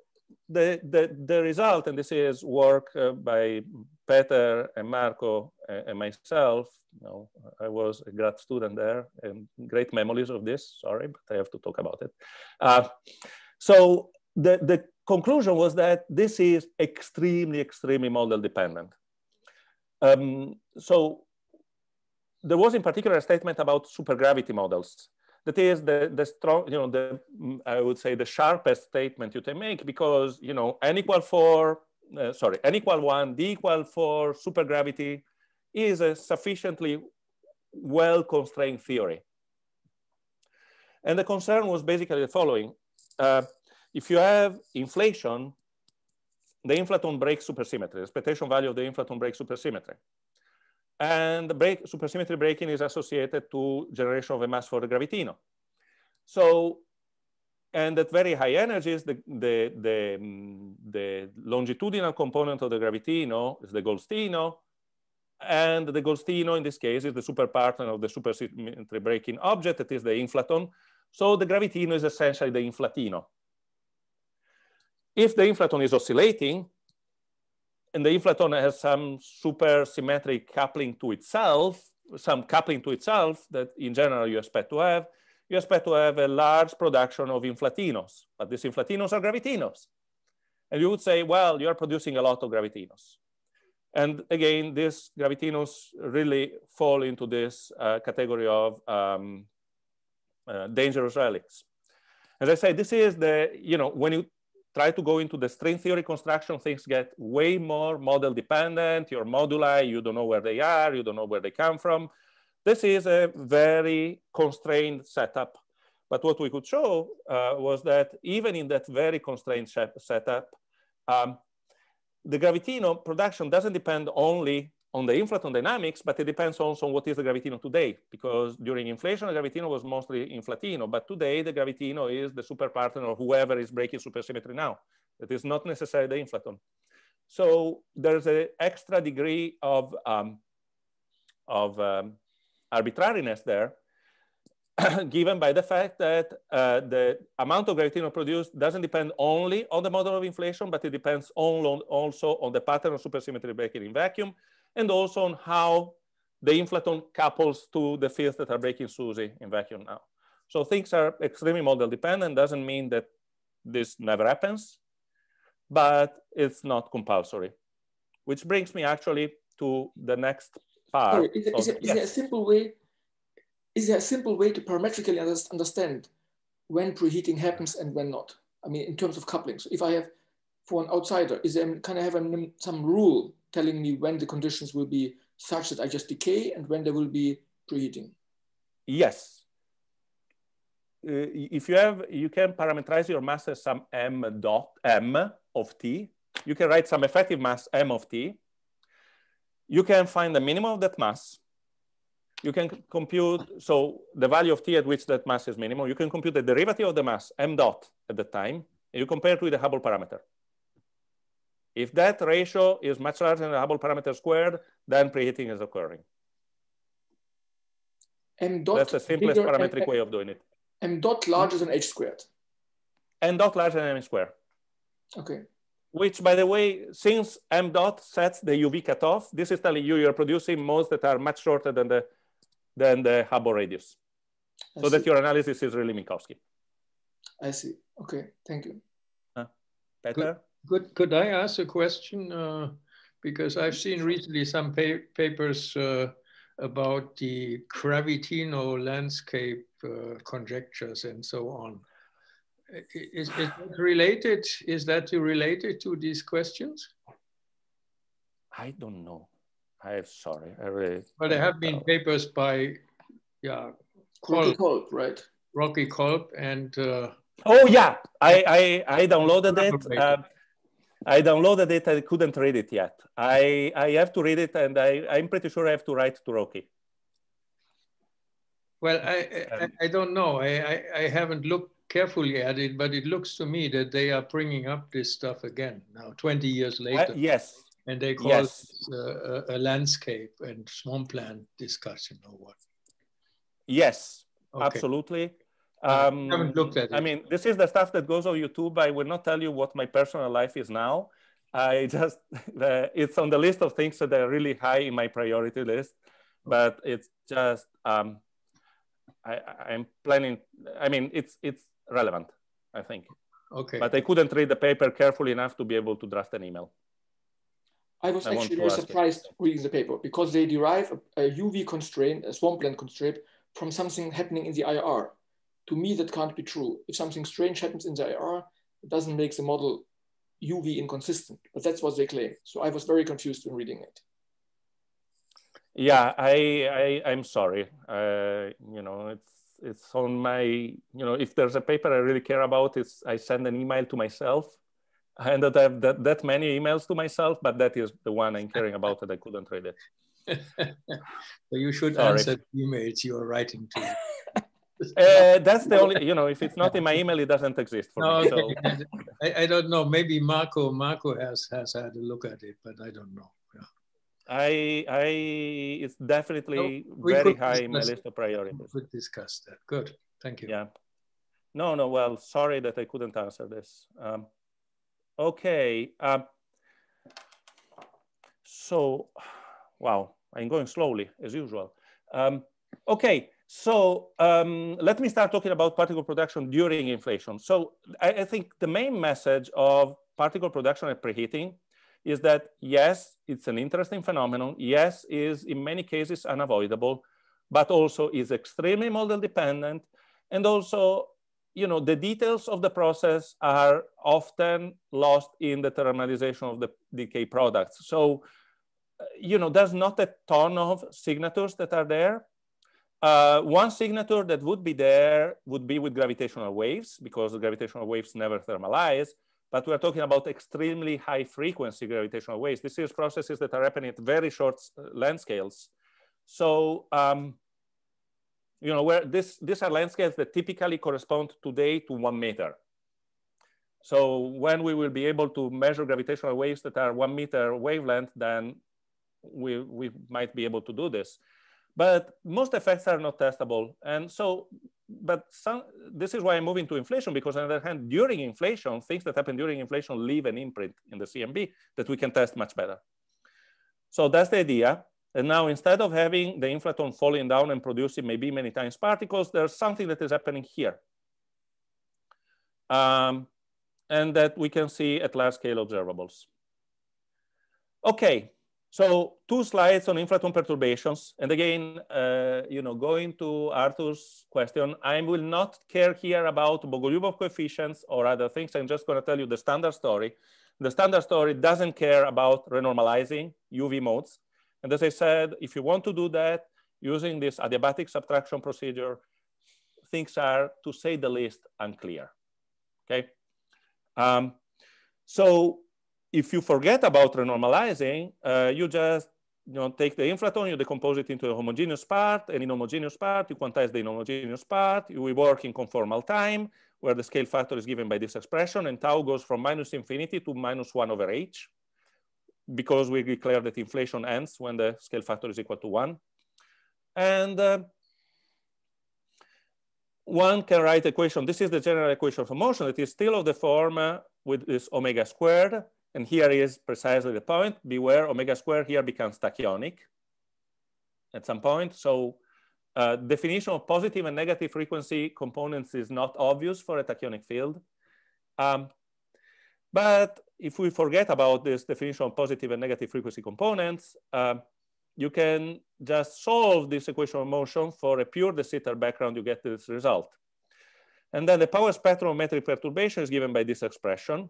the, the, the result, and this is work uh, by Peter and Marco and myself, you know, I was a grad student there and great memories of this, sorry, but I have to talk about it. Uh, so the, the conclusion was that this is extremely, extremely model dependent. Um, so there was in particular a statement about supergravity models. That is the, the strong, you know, the, I would say the sharpest statement you can make because, you know, n equal four, uh, sorry, n equal one, d equal four, supergravity is a sufficiently well-constrained theory. And the concern was basically the following. Uh, if you have inflation, the inflaton breaks supersymmetry. The expectation value of the inflaton breaks supersymmetry. And the break, supersymmetry breaking is associated to generation of a mass for the gravitino. So and at very high energies, the, the, the, the longitudinal component of the gravitino is the Goldstino, and the Goldstino in this case is the superpartner of the supersymmetry breaking object, that is the inflaton. So the gravitino is essentially the inflatino. If the inflaton is oscillating, and the inflaton has some supersymmetric coupling to itself, some coupling to itself that in general you expect to have, you expect to have a large production of inflatinos, but these inflatinos are gravitinos. And you would say, well, you're producing a lot of gravitinos. And again, these gravitinos really fall into this uh, category of um, uh, dangerous relics. As I say, this is the, you know, when you try to go into the string theory construction, things get way more model dependent. Your moduli, you don't know where they are, you don't know where they come from. This is a very constrained setup. But what we could show uh, was that even in that very constrained setup, um, the gravitino production doesn't depend only on the inflaton dynamics, but it depends also on what is the gravitino today, because during inflation, the gravitino was mostly inflatino, but today the gravitino is the superpartner or whoever is breaking supersymmetry now. It is not necessarily the inflaton. So there's an extra degree of, um, of um, arbitrariness there, given by the fact that uh, the amount of gravitino produced doesn't depend only on the model of inflation, but it depends on, also on the pattern of supersymmetry breaking in vacuum, and also on how the inflaton couples to the fields that are breaking SUSY in vacuum now. So things are extremely model dependent, doesn't mean that this never happens, but it's not compulsory. Which brings me actually to the next part. Sorry, is, there, is, there, yes. is there a simple way? Is there a simple way to parametrically understand when preheating happens and when not? I mean, in terms of coupling. So if I have, for an outsider, is there can I have a, some rule telling me when the conditions will be such that I just decay and when there will be preheating? Yes. Uh, if you have, you can parameterize your mass as some m dot m of t. You can write some effective mass m of t you can find the minimum of that mass. You can compute, so the value of t at which that mass is minimum, you can compute the derivative of the mass, m dot at the time, and you compare it with the Hubble parameter. If that ratio is much larger than the Hubble parameter squared, then preheating is occurring. M dot That's the simplest parametric M, way of doing it. M dot larger than h squared. M dot larger than m squared. Okay which by the way, since m dot sets the UV cutoff, this is telling you you're producing modes that are much shorter than the, than the Hubble radius. I so see. that your analysis is really Minkowski. I see. Okay, thank you. Uh, Peter? Could, could, could I ask a question? Uh, because I've seen recently some pa papers uh, about the gravitino landscape uh, conjectures and so on. Is, is that related? Is that related to these questions? I don't know. I'm sorry. I really. Well, there have been papers by, yeah, Rocky Kolb, right? Rocky Kolb and. Uh, oh yeah, I I, I downloaded it. Uh, I downloaded it. I couldn't read it yet. I I have to read it, and I I'm pretty sure I have to write to Rocky. Well, I I, I don't know. I, I I haven't looked carefully at it, but it looks to me that they are bringing up this stuff again now, 20 years later. Uh, yes. And they call yes. it uh, a, landscape and swampland discussion or what? Yes, okay. absolutely. Um, I haven't looked at it. I mean, this is the stuff that goes on YouTube. I will not tell you what my personal life is now. I just, uh, it's on the list of things that are really high in my priority list, but it's just, um, I, I'm planning, I mean, it's, it's relevant, I think. Okay. But I couldn't read the paper carefully enough to be able to draft an email. I was I actually very surprised it. reading the paper because they derive a, a, UV constraint, a swampland constraint, from something happening in the IR. To me, that can't be true. If something strange happens in the IR, it doesn't make the model UV inconsistent. But that's what they claim. So I was very confused when reading it. Yeah, I, I I'm sorry. Uh, you know, it's it's on my you know if there's a paper i really care about it's i send an email to myself And that i ended have that, that many emails to myself but that is the one i'm caring about that i couldn't read it so you should Sorry. answer the emails you are writing to Uh, that's the only, you know, if it's not in my email, it doesn't exist for no, me. So. I, I, don't know. Maybe Marco Marco has has had a look at it, but I don't know. Yeah. I I it's definitely no, very high in my list of priorities. We could discuss that. Good. Thank you. Yeah. No, no. Well, sorry that I couldn't answer this. Um, okay. Um, so, wow, I'm going slowly as usual. Um, okay. So um, let me start talking about particle production during inflation. So I, I, think the main message of particle production and preheating is that yes, it's an interesting phenomenon. Yes, is in many cases unavoidable, but also is extremely model dependent. And also, you know, the details of the process are often lost in the thermalization of the decay products. So, you know, there's not a ton of signatures that are there, uh, one signature that would be there would be with gravitational waves because gravitational waves never thermalize, but we're talking about extremely high frequency gravitational waves. This is processes that are happening at very short uh, length scales. So, um, you know, where this, these are length scales that typically correspond today to one meter. So when we will be able to measure gravitational waves that are one meter wavelength, then we, we might be able to do this. But most effects are not testable. And so, but some, this is why I'm moving to inflation because on the other hand, during inflation, things that happen during inflation leave an imprint in the CMB that we can test much better. So that's the idea. And now instead of having the inflaton falling down and producing maybe many times particles, there's something that is happening here. Um, and that we can see at large scale observables. Okay, so two slides on inflaton perturbations. And again, uh, you know, going to Arthur's question, I will not care here about Bogolyubov coefficients or other things. I'm just going to tell you the standard story. The standard story doesn't care about renormalizing UV modes. And as I said, if you want to do that using this adiabatic subtraction procedure, things are, to say the least, unclear. Okay. Um, so if you forget about renormalizing, uh, you just you know, take the inflaton, you decompose it into a homogeneous part, and in homogeneous part, you quantize the inhomogeneous part. We work in conformal time, where the scale factor is given by this expression, and tau goes from minus infinity to minus 1 over h, because we declare that inflation ends when the scale factor is equal to 1. And uh, one can write the equation. This is the general equation for motion It is still of the form uh, with this omega squared and here is precisely the point. Beware, omega squared here becomes tachyonic at some point. So uh, definition of positive and negative frequency components is not obvious for a tachyonic field. Um, but if we forget about this definition of positive and negative frequency components, uh, you can just solve this equation of motion for a pure de Sitter background, you get this result. And then the power spectrum of metric perturbation is given by this expression.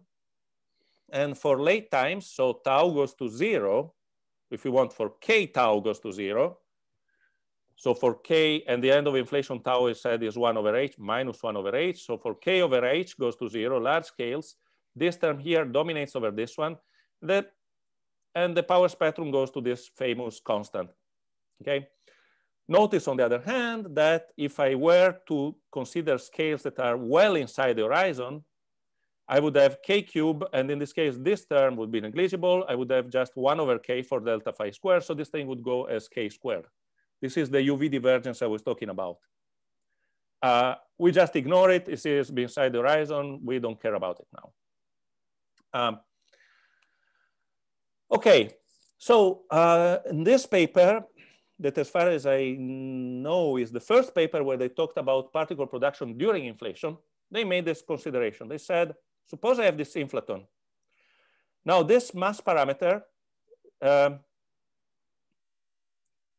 And for late times, so tau goes to zero, if you want for k tau goes to zero. So for k and the end of inflation tau is said is one over h minus one over h. So for k over h goes to zero, large scales, this term here dominates over this one. That, and the power spectrum goes to this famous constant, okay? Notice on the other hand that if I were to consider scales that are well inside the horizon, I would have k cube, and in this case, this term would be negligible. I would have just one over k for delta phi squared. So this thing would go as k squared. This is the UV divergence I was talking about. Uh, we just ignore it. It is beside the horizon. We don't care about it now. Um, okay, so uh, in this paper, that as far as I know is the first paper where they talked about particle production during inflation, they made this consideration. They said, Suppose I have this inflaton. Now this mass parameter, um,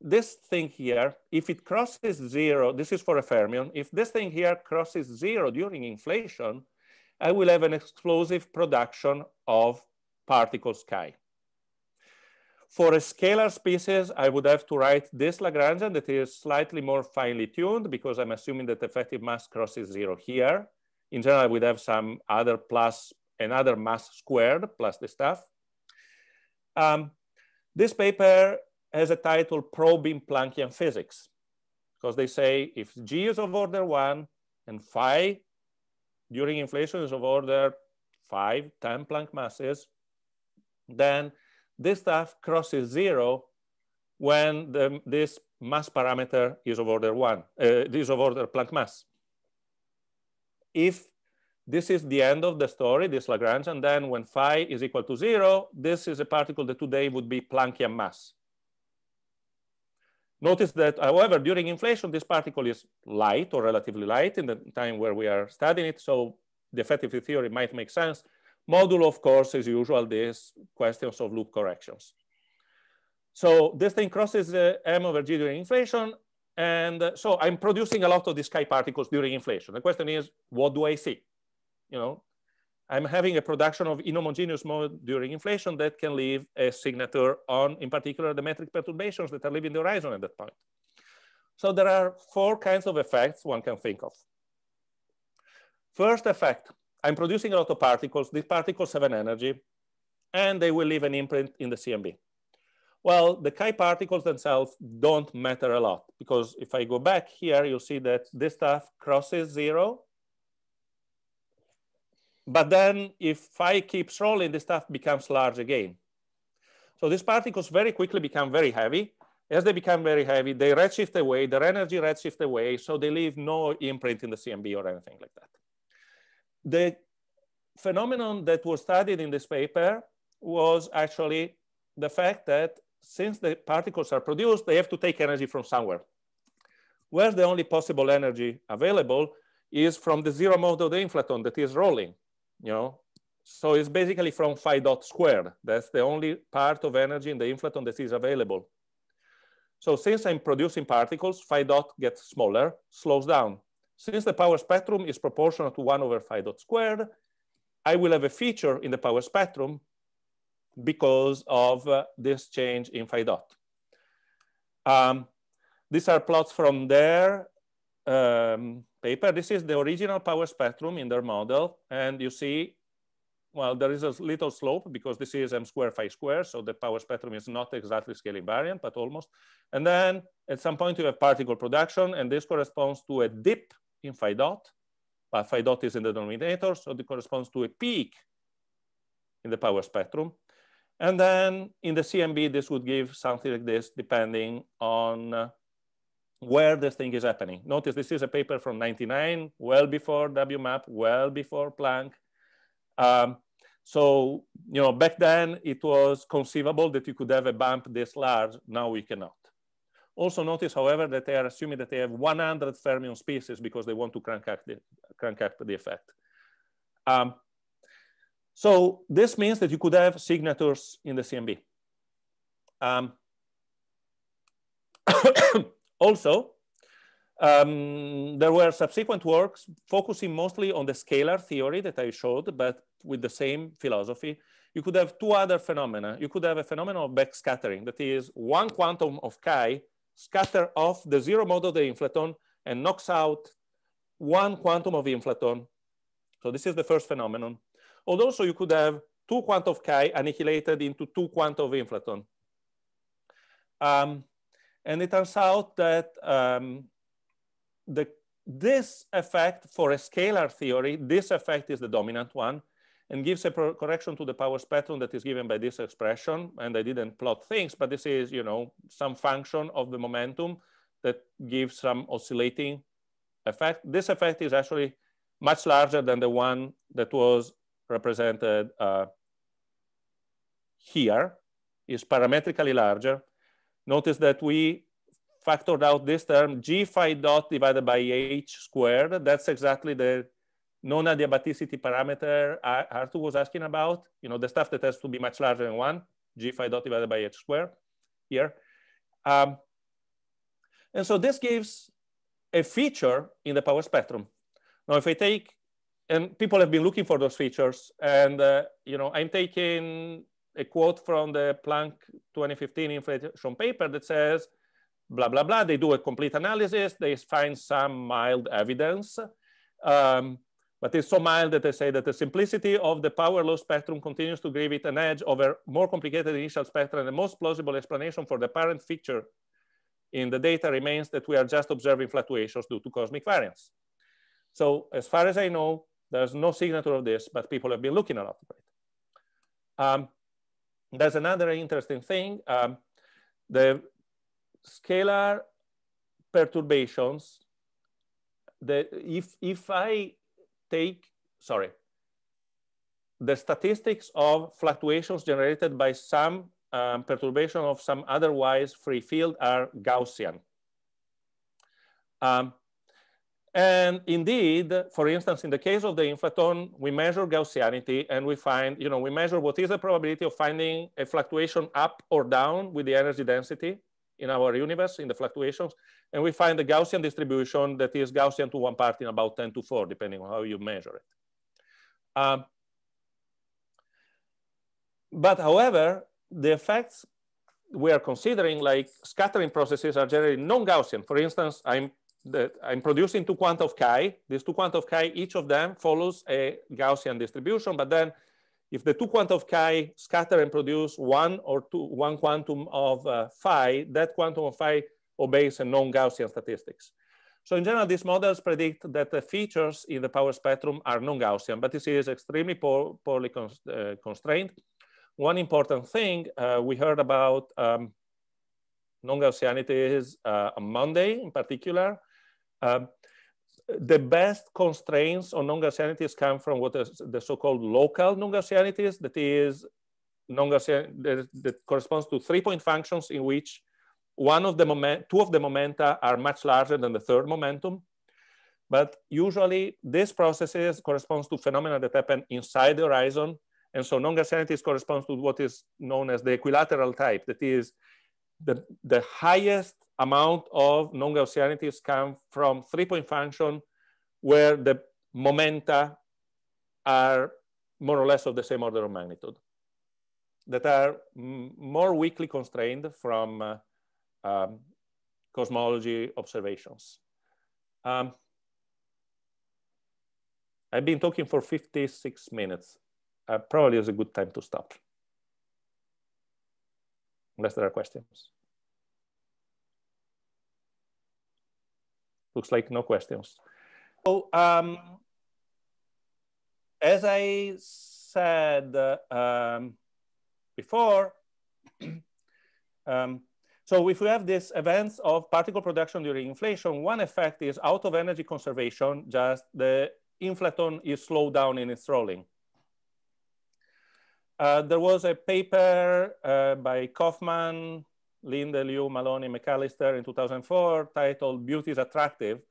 this thing here, if it crosses zero, this is for a fermion, if this thing here crosses zero during inflation, I will have an explosive production of particles chi. For a scalar species, I would have to write this Lagrangian that is slightly more finely tuned because I'm assuming that effective mass crosses zero here. In general, we'd have some other plus another mass squared plus the stuff. Um, this paper has a title Probing Planckian Physics. because they say if G is of order one and phi during inflation is of order five, 10 Planck masses, then this stuff crosses zero when the, this mass parameter is of order one, uh, is of order Planck mass. If this is the end of the story, this Lagrangian, then when phi is equal to zero, this is a particle that today would be Planckian mass. Notice that, however, during inflation, this particle is light or relatively light in the time where we are studying it. So the effective theory might make sense. Modulo, of course, as usual, these questions of loop corrections. So this thing crosses uh, m over g during inflation. And uh, so I'm producing a lot of these chi particles during inflation. The question is, what do I see? You know, I'm having a production of inhomogeneous mode during inflation that can leave a signature on, in particular, the metric perturbations that are leaving the horizon at that point. So there are four kinds of effects one can think of. First effect, I'm producing a lot of particles. These particles have an energy, and they will leave an imprint in the CMB. Well, the chi particles themselves don't matter a lot because if I go back here, you'll see that this stuff crosses zero. But then if phi keeps rolling, this stuff becomes large again. So these particles very quickly become very heavy. As they become very heavy, they redshift away, their energy redshift away, so they leave no imprint in the CMB or anything like that. The phenomenon that was studied in this paper was actually the fact that since the particles are produced, they have to take energy from somewhere. Where the only possible energy available is from the zero mode of the inflaton that is rolling, you know. So it's basically from phi dot squared. That's the only part of energy in the inflaton that is available. So since I'm producing particles, phi dot gets smaller, slows down. Since the power spectrum is proportional to one over phi dot squared, I will have a feature in the power spectrum because of uh, this change in phi dot. Um, these are plots from their um, paper. This is the original power spectrum in their model. And you see, well, there is a little slope because this is m square phi square. So the power spectrum is not exactly scale invariant, but almost. And then at some point you have particle production and this corresponds to a dip in phi dot. But phi dot is in the denominator, so it corresponds to a peak in the power spectrum. And then in the CMB, this would give something like this, depending on uh, where this thing is happening. Notice this is a paper from 99, well before WMAP, well before Planck. Um, so, you know, back then it was conceivable that you could have a bump this large. Now we cannot. Also notice, however, that they are assuming that they have 100 fermion species because they want to crank up the, crank up the effect. Um, so this means that you could have signatures in the CMB. Um, also, um, there were subsequent works focusing mostly on the scalar theory that I showed, but with the same philosophy. You could have two other phenomena. You could have a phenomenon of backscattering, that is one quantum of chi scatter off the zero mode of the inflaton and knocks out one quantum of inflaton. So this is the first phenomenon. Although so you could have two quanta of chi annihilated into two quanta of inflaton. Um, and it turns out that um, the, this effect for a scalar theory, this effect is the dominant one and gives a correction to the power spectrum that is given by this expression. And I didn't plot things, but this is, you know, some function of the momentum that gives some oscillating effect. This effect is actually much larger than the one that was represented uh, here is parametrically larger. Notice that we factored out this term g phi dot divided by h squared. That's exactly the non-adiabaticity parameter Arthur was asking about. You know, the stuff that has to be much larger than one, g phi dot divided by h squared here. Um, and so this gives a feature in the power spectrum. Now, if I take and people have been looking for those features. And uh, you know, I'm taking a quote from the Planck 2015 inflation paper that says, blah, blah, blah. They do a complete analysis. They find some mild evidence. Um, but it's so mild that they say that the simplicity of the power law spectrum continues to give it an edge over more complicated initial spectra. And the most plausible explanation for the apparent feature in the data remains that we are just observing fluctuations due to cosmic variance. So as far as I know, there's no signature of this, but people have been looking a lot for it. Um, there's another interesting thing. Um, the scalar perturbations, the, if, if I take, sorry, the statistics of fluctuations generated by some um, perturbation of some otherwise free field are Gaussian. Um, and indeed, for instance, in the case of the inflaton, we measure Gaussianity and we find, you know, we measure what is the probability of finding a fluctuation up or down with the energy density in our universe in the fluctuations. And we find the Gaussian distribution that is Gaussian to one part in about 10 to 4, depending on how you measure it. Um, but however, the effects we are considering like scattering processes are generally non-Gaussian. For instance, I'm, the, I'm producing two quanta of chi. These two quanta of chi, each of them follows a Gaussian distribution, but then if the two quanta of chi scatter and produce one or two, one quantum of uh, phi, that quantum of phi obeys a non-Gaussian statistics. So in general, these models predict that the features in the power spectrum are non-Gaussian, but this is extremely poor, poorly cons uh, constrained one important thing uh, we heard about um, non-Gaussianities uh, on Monday in particular. Um, the best constraints on non-Gaussianities come from what is the so-called local non-Gaussianities, that is non-Gaussian that, that, corresponds to three-point functions in which one of the moment, two of the momenta are much larger than the third momentum. But usually these processes corresponds to phenomena that happen inside the horizon and so non-Gaussianities corresponds to what is known as the equilateral type. That is, the, the highest amount of non-Gaussianities come from three-point function where the momenta are more or less of the same order of magnitude that are more weakly constrained from uh, um, cosmology observations. Um, I've been talking for 56 minutes uh, probably is a good time to stop. Unless there are questions. Looks like no questions. So, um, as I said uh, um, before, um, so if we have these events of particle production during inflation, one effect is out of energy conservation, just the inflaton is slowed down in its rolling. Uh, there was a paper uh, by Kofman, Linde, Liu, Maloney, McAllister in 2004 titled Beauty is Attractive,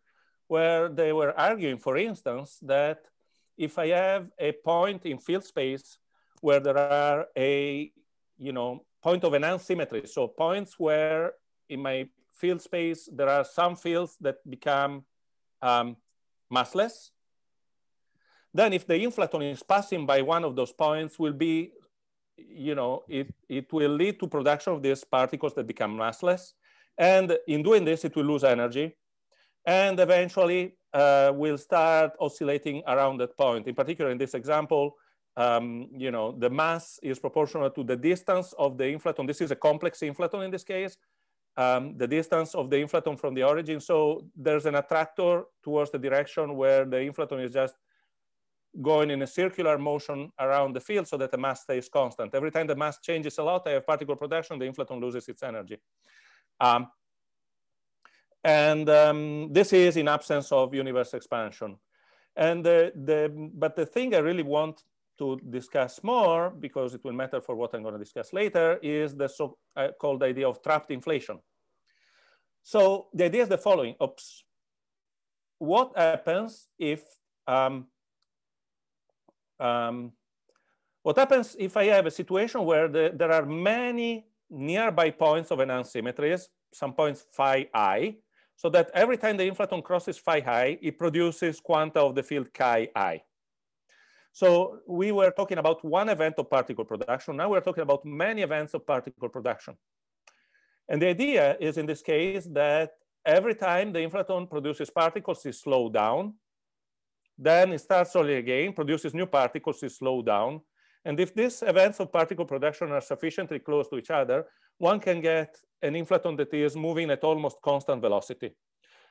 where they were arguing, for instance, that if I have a point in field space where there are a, you know, point of enhanced symmetry, so points where in my field space, there are some fields that become um, massless, then if the inflaton is passing by one of those points will be you know, it, it will lead to production of these particles that become massless. And in doing this, it will lose energy. And eventually uh, will start oscillating around that point. In particular, in this example, um, you know, the mass is proportional to the distance of the inflaton. This is a complex inflaton in this case, um, the distance of the inflaton from the origin. So there's an attractor towards the direction where the inflaton is just going in a circular motion around the field so that the mass stays constant. Every time the mass changes a lot, I have particle production, the inflaton loses its energy. Um, and um, this is in absence of universe expansion. And the, the, but the thing I really want to discuss more, because it will matter for what I'm going to discuss later, is the so-called uh, idea of trapped inflation. So the idea is the following. Oops. What happens if um, um, what happens if I have a situation where the, there are many nearby points of enhanced symmetries, some points phi i, so that every time the inflaton crosses phi i, it produces quanta of the field chi i. So we were talking about one event of particle production. Now we're talking about many events of particle production. And the idea is in this case that every time the inflaton produces particles, it slows down. Then it starts slowly again, produces new particles, it slows down. And if these events of particle production are sufficiently close to each other, one can get an inflaton that is moving at almost constant velocity.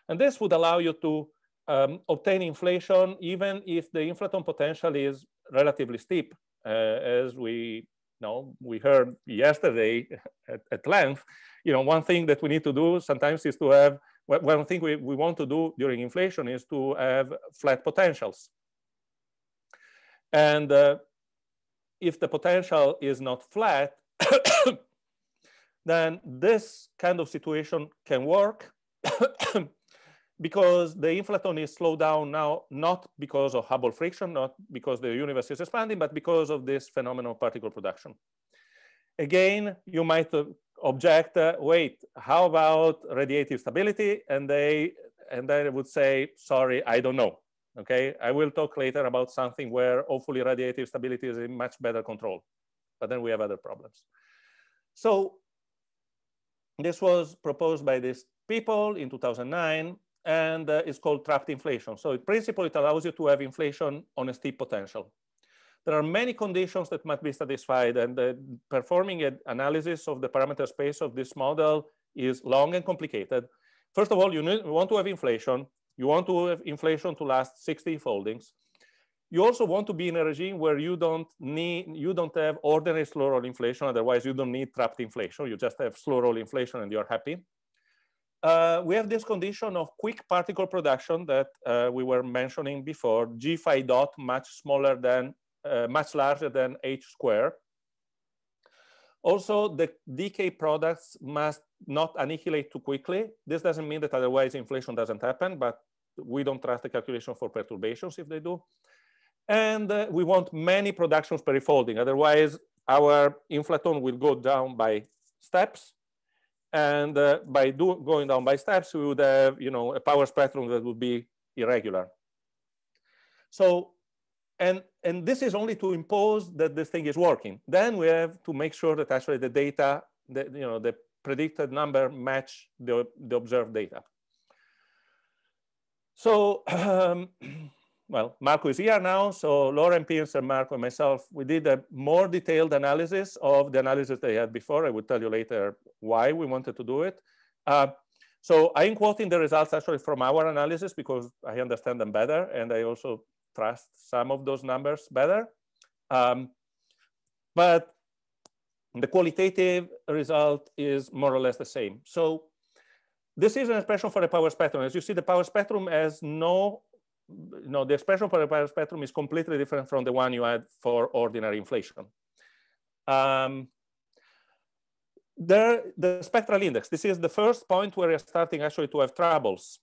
And this would allow you to um, obtain inflation even if the inflaton potential is relatively steep, uh, as we know we heard yesterday at, at, length. You know, one thing that we need to do sometimes is to have one thing we, we want to do during inflation is to have flat potentials. And uh, if the potential is not flat, then this kind of situation can work because the inflaton is slowed down now, not because of Hubble friction, not because the universe is expanding, but because of this phenomenon of particle production. Again, you might uh, object, uh, wait, how about radiative stability? And they, and they would say, sorry, I don't know. Okay, I will talk later about something where hopefully radiative stability is in much better control, but then we have other problems. So this was proposed by these people in 2009 and uh, it's called trapped inflation. So in principle, it allows you to have inflation on a steep potential. There are many conditions that must be satisfied and uh, performing an analysis of the parameter space of this model is long and complicated. First of all, you, want to have inflation. You want to have inflation to last 60 foldings. You also want to be in a regime where you don't need, you don't have ordinary slow roll inflation. Otherwise, you don't need trapped inflation. You just have slow roll inflation and you're happy uh, we have this condition of quick particle production that uh, we were mentioning before, G phi dot much smaller than, uh, much larger than H square. Also, the decay products must not annihilate too quickly. This doesn't mean that otherwise inflation doesn't happen, but we don't trust the calculation for perturbations if they do. And uh, we want many productions per e-folding. Otherwise, our inflaton will go down by steps and uh, by do, going down by steps, we would have you know, a power spectrum that would be irregular. So, and, and this is only to impose that this thing is working. Then we have to make sure that actually the data, the, you know, the predicted number match the, the observed data. So um, well, Marco is here now. So Lauren Pearce and Marco and myself, we did a more detailed analysis of the analysis they had before. I will tell you later why we wanted to do it. Uh, so I'm quoting the results actually from our analysis because I understand them better and I also trust some of those numbers better. Um, but the qualitative result is more or less the same. So this is an expression for the power spectrum. As you see, the power spectrum has no know, the expression for the power spectrum is completely different from the one you had for ordinary inflation. Um, there, the spectral index, this is the first point where you're starting actually to have troubles.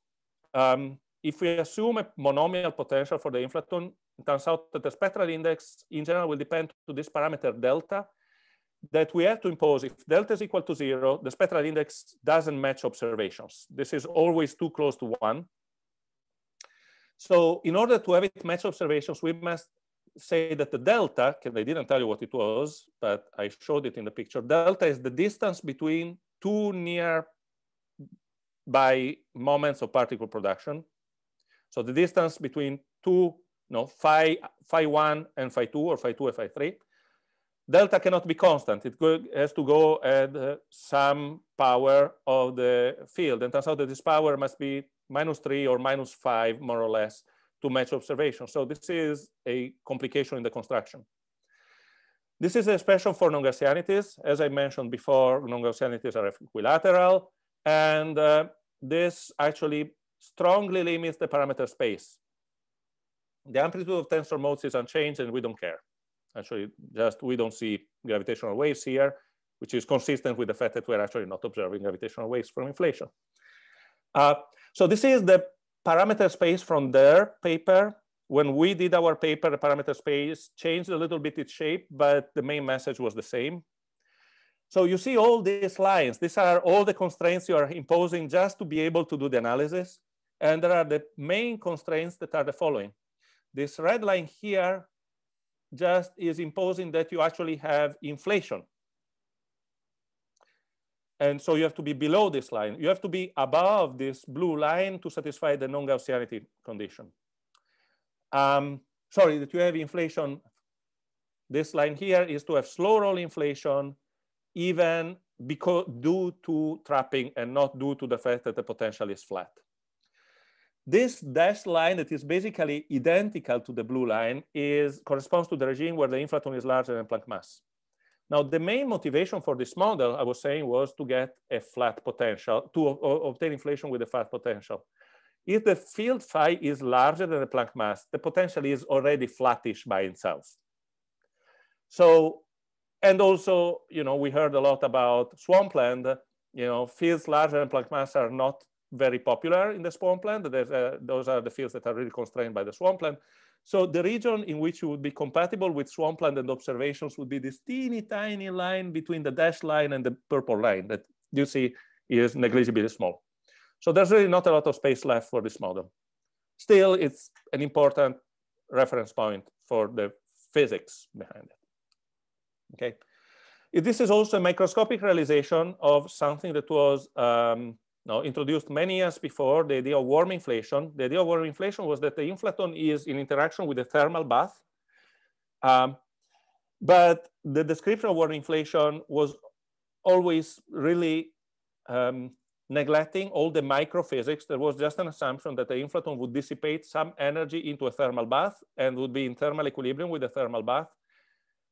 Um, if we assume a monomial potential for the inflaton, it turns out that the spectral index in general will depend to this parameter delta that we have to impose. If delta is equal to zero, the spectral index doesn't match observations. This is always too close to one. So in order to have it match observations, we must say that the delta, I didn't tell you what it was, but I showed it in the picture. Delta is the distance between two near by moments of particle production. So the distance between two, no, phi, phi one and phi two or phi two and phi three. Delta cannot be constant. It has to go at uh, some power of the field. And turns out that this power must be minus three or minus five, more or less, to match observation. So this is a complication in the construction. This is a expression for non-Gaussianities. As I mentioned before, non-Gaussianities are equilateral, and uh, this actually strongly limits the parameter space. The amplitude of tensor modes is unchanged, and we don't care. Actually, just we don't see gravitational waves here, which is consistent with the fact that we're actually not observing gravitational waves from inflation. Uh, so this is the parameter space from their paper. When we did our paper, the parameter space changed a little bit its shape, but the main message was the same. So you see all these lines. These are all the constraints you are imposing just to be able to do the analysis. And there are the main constraints that are the following. This red line here just is imposing that you actually have inflation. And so you have to be below this line. You have to be above this blue line to satisfy the non-Gaussianity condition. Um, sorry, that you have inflation. This line here is to have slow roll inflation even because due to trapping and not due to the fact that the potential is flat. This dashed line that is basically identical to the blue line is corresponds to the regime where the inflaton is larger than Planck mass. Now, the main motivation for this model, I was saying, was to get a flat potential, to obtain inflation with a flat potential. If the field phi is larger than the Planck mass, the potential is already flattish by itself. So, and also, you know, we heard a lot about swampland. You know, fields larger than Planck mass are not very popular in the swampland. Uh, those are the fields that are really constrained by the swampland. So the region in which you would be compatible with swampland and observations would be this teeny tiny line between the dashed line and the purple line that you see is negligibly small. So there's really not a lot of space left for this model. Still, it's an important reference point for the physics behind it. Okay. This is also a microscopic realization of something that was um, no, introduced many years before, the idea of warm inflation. The idea of warm inflation was that the inflaton is in interaction with a thermal bath. Um, but the description of warm inflation was always really um, neglecting all the microphysics. There was just an assumption that the inflaton would dissipate some energy into a thermal bath and would be in thermal equilibrium with the thermal bath.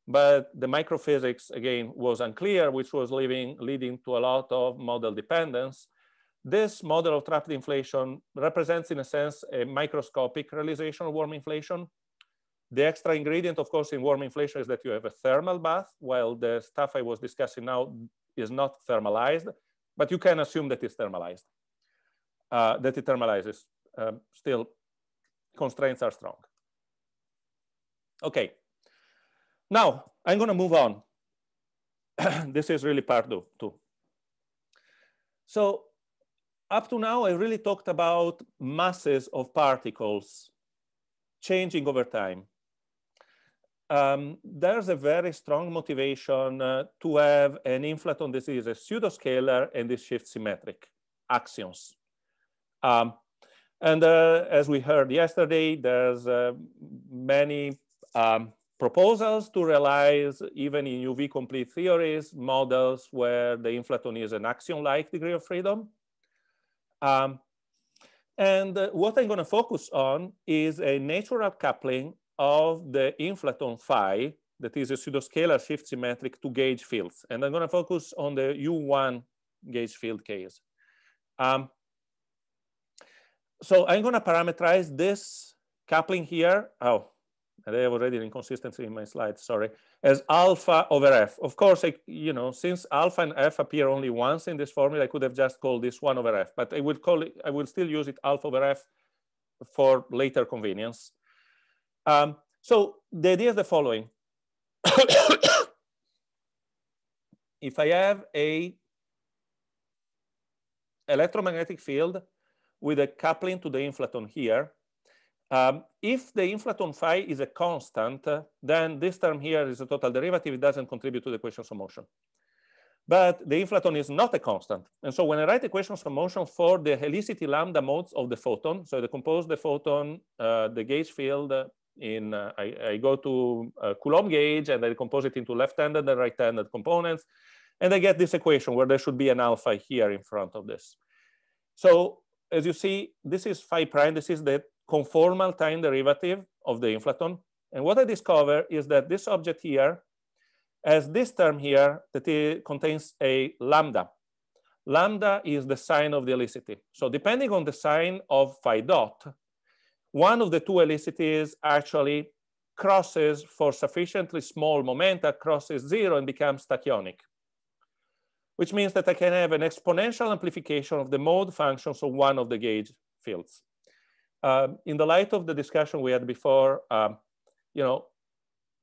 But the microphysics, again, was unclear, which was leaving, leading to a lot of model dependence. This model of trapped inflation represents, in a sense, a microscopic realization of warm inflation. The extra ingredient, of course, in warm inflation is that you have a thermal bath, while the stuff I was discussing now is not thermalized but you can assume that it's thermalized, uh, that it thermalizes. Um, still, constraints are strong. Okay, now I'm gonna move on. this is really part two. So up to now, I really talked about masses of particles changing over time um, there's a very strong motivation uh, to have an inflaton is a pseudoscalar and is shift symmetric axions. Um, and uh, as we heard yesterday, there's uh, many um, proposals to realize, even in UV complete theories, models where the inflaton is an axion-like degree of freedom. Um, and uh, what I'm going to focus on is a natural coupling of the inflaton phi, that is a pseudoscalar shift symmetric to gauge fields. And I'm going to focus on the U1 gauge field case. Um, so I'm going to parameterize this coupling here. Oh, I have already an inconsistency in my slide, sorry, as alpha over f. Of course, I, you know, since alpha and f appear only once in this formula, I could have just called this one over f, but I will call it, I will still use it alpha over f for later convenience. Um, so the idea is the following. if I have a electromagnetic field with a coupling to the inflaton here, um, if the inflaton phi is a constant, uh, then this term here is a total derivative. It doesn't contribute to the equations of motion. But the inflaton is not a constant. And so when I write equations of motion for the helicity lambda modes of the photon, so I decompose the photon, uh, the gauge field, uh, in uh, I, I, go to a Coulomb gauge and I decompose it into left-handed and right-handed components. And I get this equation where there should be an alpha here in front of this. So as you see, this is phi prime. This is the conformal time derivative of the inflaton. And what I discover is that this object here has this term here that it contains a lambda. Lambda is the sign of the elicity. So depending on the sign of phi dot, one of the two elicities actually crosses for sufficiently small momenta, crosses zero and becomes tachyonic, which means that I can have an exponential amplification of the mode functions of one of the gauge fields. Um, in the light of the discussion we had before, um, you know,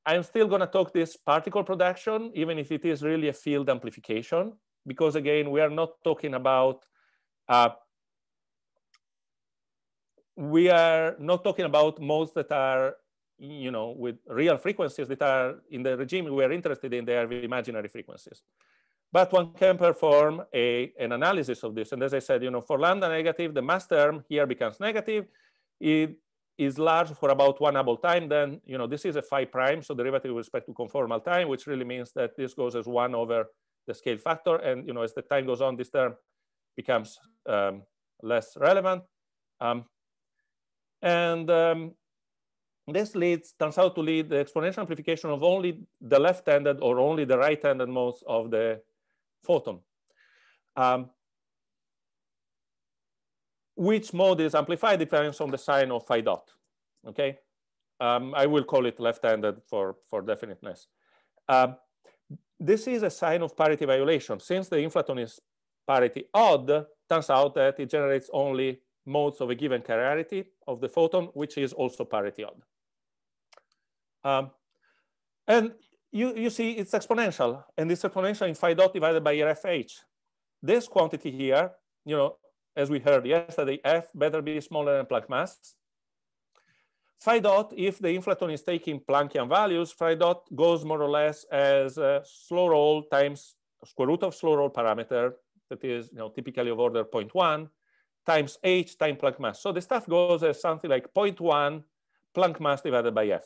I'm still going to talk this particle production, even if it is really a field amplification, because again, we are not talking about uh, we are not talking about modes that are, you know, with real frequencies that are in the regime we are interested in, they are imaginary frequencies. But one can perform a, an analysis of this. And as I said, you know, for lambda negative, the mass term here becomes negative. It is large for about one Hubble time. Then, you know, this is a phi prime, so derivative with respect to conformal time, which really means that this goes as one over the scale factor. And you know, as the time goes on, this term becomes um, less relevant. Um, and um, this leads, turns out to lead the exponential amplification of only the left-handed or only the right-handed modes of the photon. Um, which mode is amplified depends on the sign of phi dot, okay? Um, I will call it left-handed for, for definiteness. Uh, this is a sign of parity violation. Since the inflaton is parity odd, turns out that it generates only modes of a given chirality of the photon, which is also parity odd. Um, and you, you see it's exponential, and it's exponential in phi dot divided by RFH. This quantity here, you know, as we heard yesterday, F better be smaller than Planck mass. Phi dot, if the inflaton is taking Planckian values, phi dot goes more or less as a slow roll times square root of slow roll parameter that is you know, typically of order 0.1 times h times Planck mass. So the stuff goes as something like 0.1 Planck mass divided by F.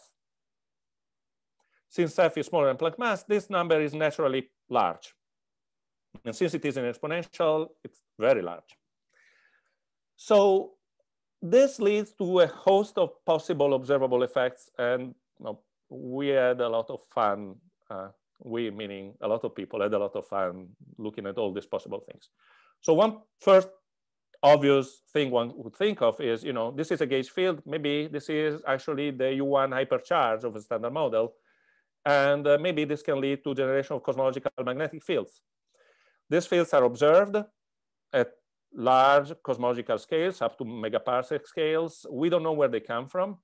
Since F is smaller than Planck mass, this number is naturally large. And since it is an exponential, it's very large. So this leads to a host of possible observable effects. And you know, we had a lot of fun, uh, we meaning a lot of people had a lot of fun looking at all these possible things. So one first obvious thing one would think of is, you know, this is a gauge field. Maybe this is actually the U1 hypercharge of a standard model. And uh, maybe this can lead to generation of cosmological magnetic fields. These fields are observed at large cosmological scales up to megaparsec scales. We don't know where they come from.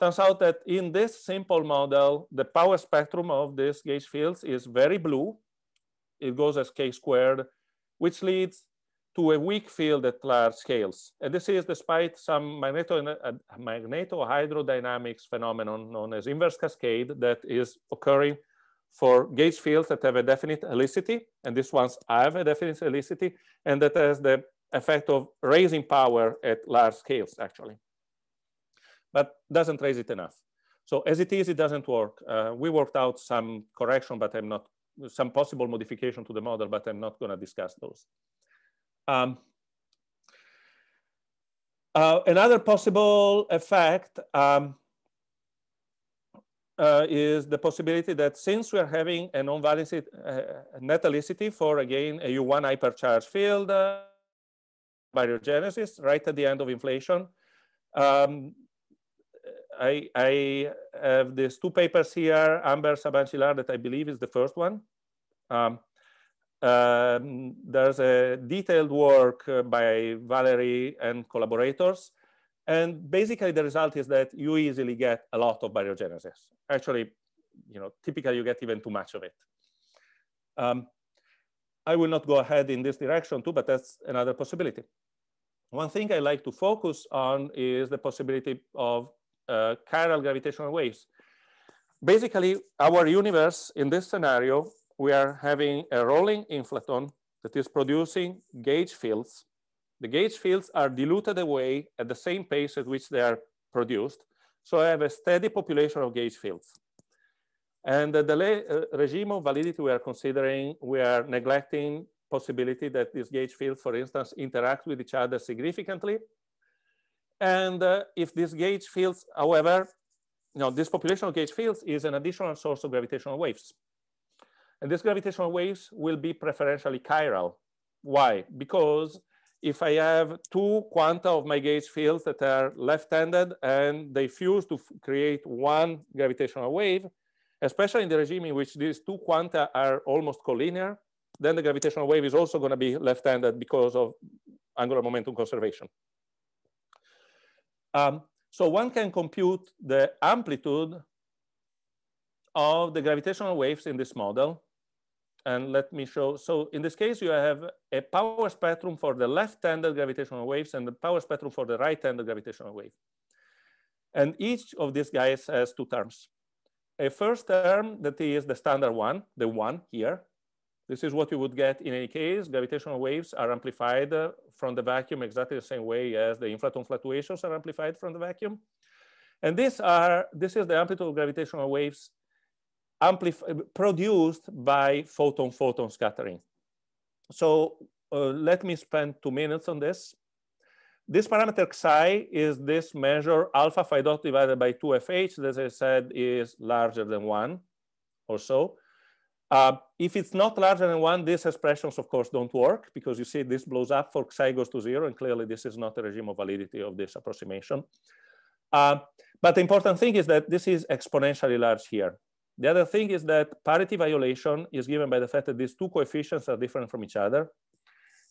Turns out that in this simple model, the power spectrum of these gauge fields is very blue. It goes as k squared, which leads to a weak field at large scales. And this is despite some magneto, magnetohydrodynamics phenomenon known as inverse cascade that is occurring for gauge fields that have a definite helicity, and these ones have a definite helicity, and that has the effect of raising power at large scales, actually. But doesn't raise it enough. So as it is, it doesn't work. Uh, we worked out some correction, but I'm not, some possible modification to the model, but I'm not gonna discuss those. Um, uh, another possible effect um, uh, is the possibility that since we are having a non-valency uh, for, again, a U1 hypercharge field, uh, baryogenesis right at the end of inflation, um, I, I, have these two papers here, Anber Saban that I believe is the first one. Um, um, there's a detailed work uh, by Valerie and collaborators. And basically the result is that you easily get a lot of baryogenesis. Actually, you know, typically you get even too much of it. Um, I will not go ahead in this direction too, but that's another possibility. One thing I like to focus on is the possibility of uh, chiral gravitational waves. Basically, our universe in this scenario we are having a rolling inflaton that is producing gauge fields. The gauge fields are diluted away at the same pace at which they are produced. So I have a steady population of gauge fields. And the delay uh, regime of validity we are considering, we are neglecting possibility that these gauge fields, for instance, interact with each other significantly. And uh, if these gauge fields, however, you know, this population of gauge fields is an additional source of gravitational waves. And these gravitational waves will be preferentially chiral. Why? Because if I have two quanta of my gauge fields that are left-handed and they fuse to create one gravitational wave, especially in the regime in which these two quanta are almost collinear, then the gravitational wave is also going to be left-handed because of angular momentum conservation. Um, so one can compute the amplitude of the gravitational waves in this model and let me show. So in this case, you have a power spectrum for the left-handed gravitational waves and the power spectrum for the right-handed gravitational wave. And each of these guys has two terms. A first term that is the standard one, the one here. This is what you would get in any case. Gravitational waves are amplified uh, from the vacuum exactly the same way as the inflaton fluctuations are amplified from the vacuum. And these are, this is the amplitude of gravitational waves produced by photon-photon scattering. So uh, let me spend two minutes on this. This parameter psi is this measure alpha phi dot divided by 2fh, as I said, is larger than one or so. Uh, if it's not larger than one, these expressions, of course, don't work because you see this blows up for psi goes to zero, and clearly this is not a regime of validity of this approximation. Uh, but the important thing is that this is exponentially large here. The other thing is that parity violation is given by the fact that these two coefficients are different from each other.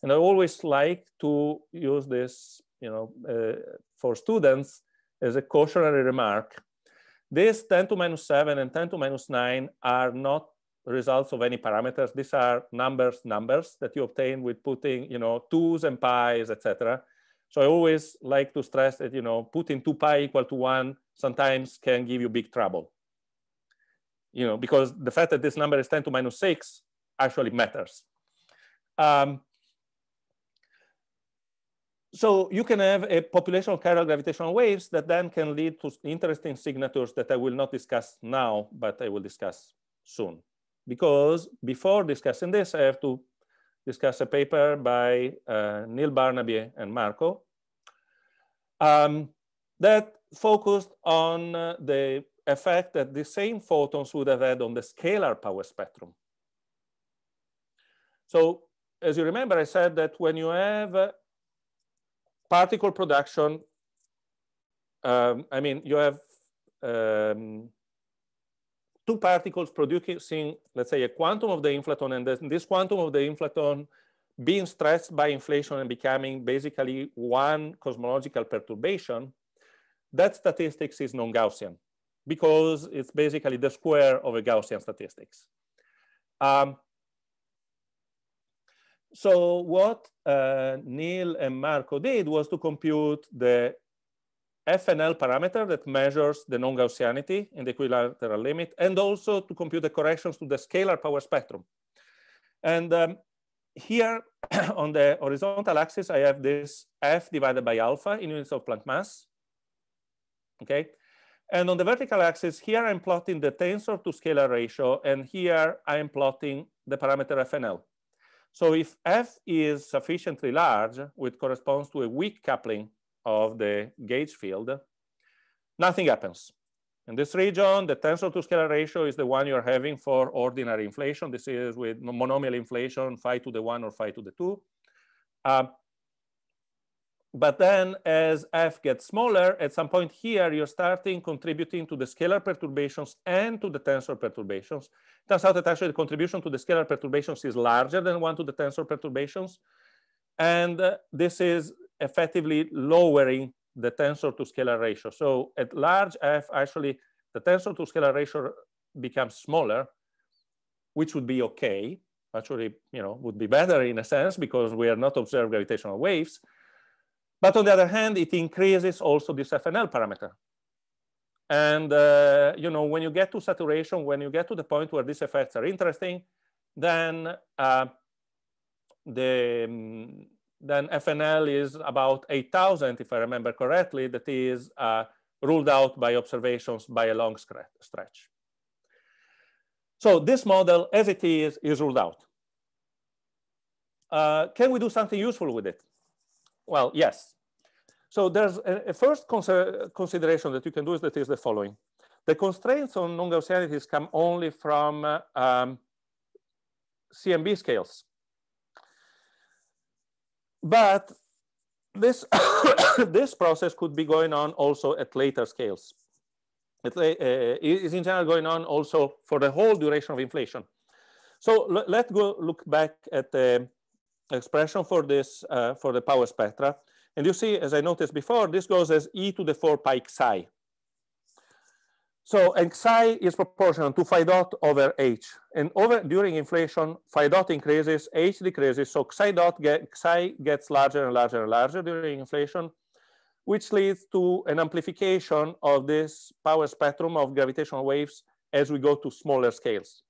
And I always like to use this you know, uh, for students as a cautionary remark. This 10 to minus 7 and 10 to minus 9 are not results of any parameters. These are numbers, numbers that you obtain with putting, you know, twos and pi's, etc. So I always like to stress that, you know, putting two pi equal to one sometimes can give you big trouble. You know, because the fact that this number is 10 to minus six actually matters. Um, so you can have a population of chiral gravitational waves that then can lead to interesting signatures that I will not discuss now, but I will discuss soon. Because before discussing this, I have to discuss a paper by uh, Neil Barnaby and Marco um, that focused on uh, the effect that the same photons would have had on the scalar power spectrum. So as you remember, I said that when you have uh, particle production, um, I mean, you have um, two particles producing, let's say, a quantum of the inflaton, and this quantum of the inflaton being stressed by inflation and becoming basically one cosmological perturbation, that statistics is non-Gaussian because it's basically the square of a Gaussian statistics. Um, so what uh, Neil and Marco did was to compute the FNL parameter that measures the non-Gaussianity in the equilateral limit, and also to compute the corrections to the scalar power spectrum. And um, here on the horizontal axis, I have this F divided by alpha in units of Planck mass, okay? And on the vertical axis, here I'm plotting the tensor to scalar ratio, and here I'm plotting the parameter FNL. So if F is sufficiently large, which corresponds to a weak coupling of the gauge field, nothing happens. In this region, the tensor to scalar ratio is the one you're having for ordinary inflation. This is with monomial inflation, phi to the one or phi to the two. Uh, but then as f gets smaller, at some point here, you're starting contributing to the scalar perturbations and to the tensor perturbations. Turns out that actually the contribution to the scalar perturbations is larger than one to the tensor perturbations. And uh, this is effectively lowering the tensor to scalar ratio. So at large f, actually, the tensor to scalar ratio becomes smaller, which would be okay. Actually, you know, would be better in a sense because we are not observing gravitational waves. But on the other hand, it increases also this FNL parameter. And uh, you know, when you get to saturation, when you get to the point where these effects are interesting, then uh, the um, then FNL is about 8,000, if I remember correctly, that is uh, ruled out by observations by a long stretch. So this model, as it is, is ruled out. Uh, can we do something useful with it? Well, yes. So there's a, a first consideration that you can do is that is the following. The constraints on non-Gaussianities come only from uh, um, CMB scales. But this, this process could be going on also at later scales. It uh, is in general going on also for the whole duration of inflation. So let's go look back at the expression for this, uh, for the power spectra. And you see, as I noticed before, this goes as e to the 4 pi psi. So and psi is proportional to phi dot over h. And over during inflation, phi dot increases, h decreases. So psi dot get, gets larger and larger and larger during inflation, which leads to an amplification of this power spectrum of gravitational waves as we go to smaller scales.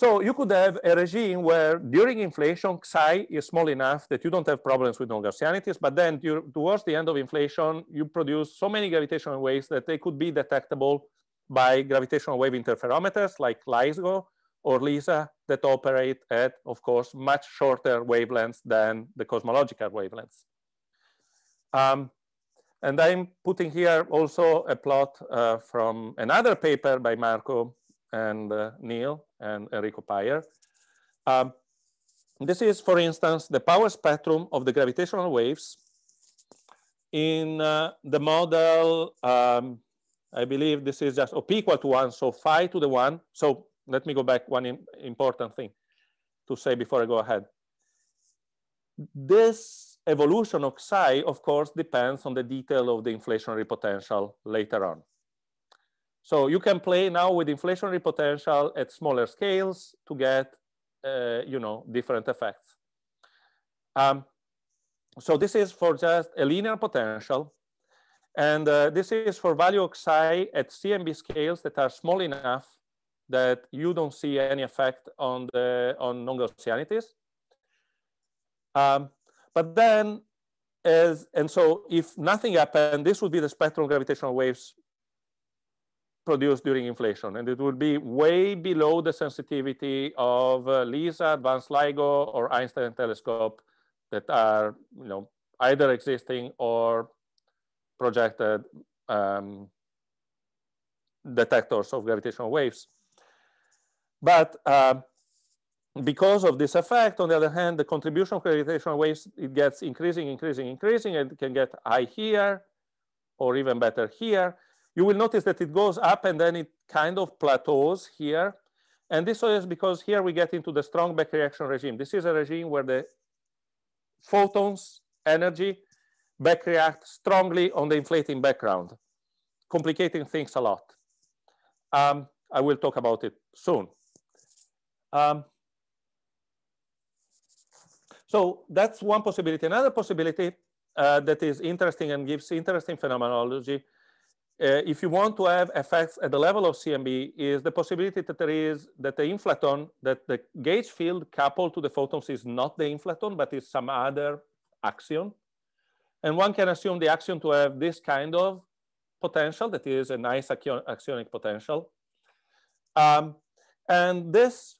So you could have a regime where during inflation, psi is small enough that you don't have problems with non-Gaussianities, but then towards the end of inflation, you produce so many gravitational waves that they could be detectable by gravitational wave interferometers like LIGO or LISA that operate at, of course, much shorter wavelengths than the cosmological wavelengths. Um, and I'm putting here also a plot uh, from another paper by Marco and uh, Neil and Enrico Pajer. Um, this is, for instance, the power spectrum of the gravitational waves in uh, the model, um, I believe this is just op equal to one, so phi to the one. So let me go back one important thing to say before I go ahead. This evolution of psi, of course, depends on the detail of the inflationary potential later on. So you can play now with inflationary potential at smaller scales to get, uh, you know, different effects. Um, so this is for just a linear potential. And uh, this is for value of psi at CMB scales that are small enough that you don't see any effect on the on non-Gaussianities. Um, but then as, and so if nothing happened, this would be the spectral gravitational waves produced during inflation. And it would be way below the sensitivity of uh, LISA, advanced LIGO, or Einstein telescope that are you know, either existing or projected um, detectors of gravitational waves. But uh, because of this effect, on the other hand, the contribution of gravitational waves, it gets increasing, increasing, increasing, and it can get high here, or even better here. You will notice that it goes up and then it kind of plateaus here. And this is because here we get into the strong back reaction regime. This is a regime where the photons, energy, back react strongly on the inflating background, complicating things a lot. Um, I will talk about it soon. Um, so that's one possibility. Another possibility uh, that is interesting and gives interesting phenomenology, uh, if you want to have effects at the level of CMB, is the possibility that there is that the inflaton, that the gauge field coupled to the photons is not the inflaton, but is some other axion. And one can assume the axion to have this kind of potential that is a nice axionic potential. Um, and this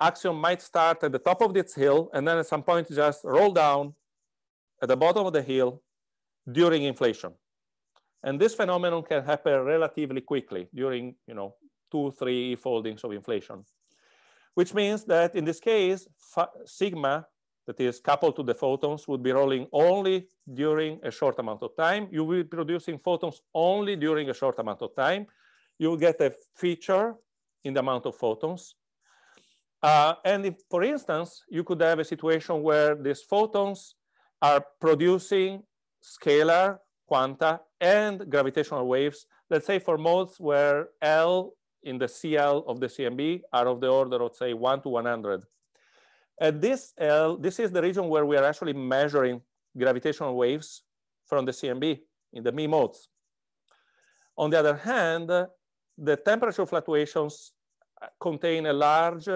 axion might start at the top of its hill and then at some point just roll down at the bottom of the hill during inflation. And this phenomenon can happen relatively quickly during, you know, two, three foldings of inflation, which means that in this case, sigma that is coupled to the photons would be rolling only during a short amount of time. You will be producing photons only during a short amount of time. You will get a feature in the amount of photons. Uh, and if, for instance, you could have a situation where these photons are producing scalar quanta and gravitational waves, let's say for modes where L in the CL of the CMB are of the order of say one to 100. At this L, this is the region where we are actually measuring gravitational waves from the CMB in the ME modes. On the other hand, the temperature fluctuations contain a large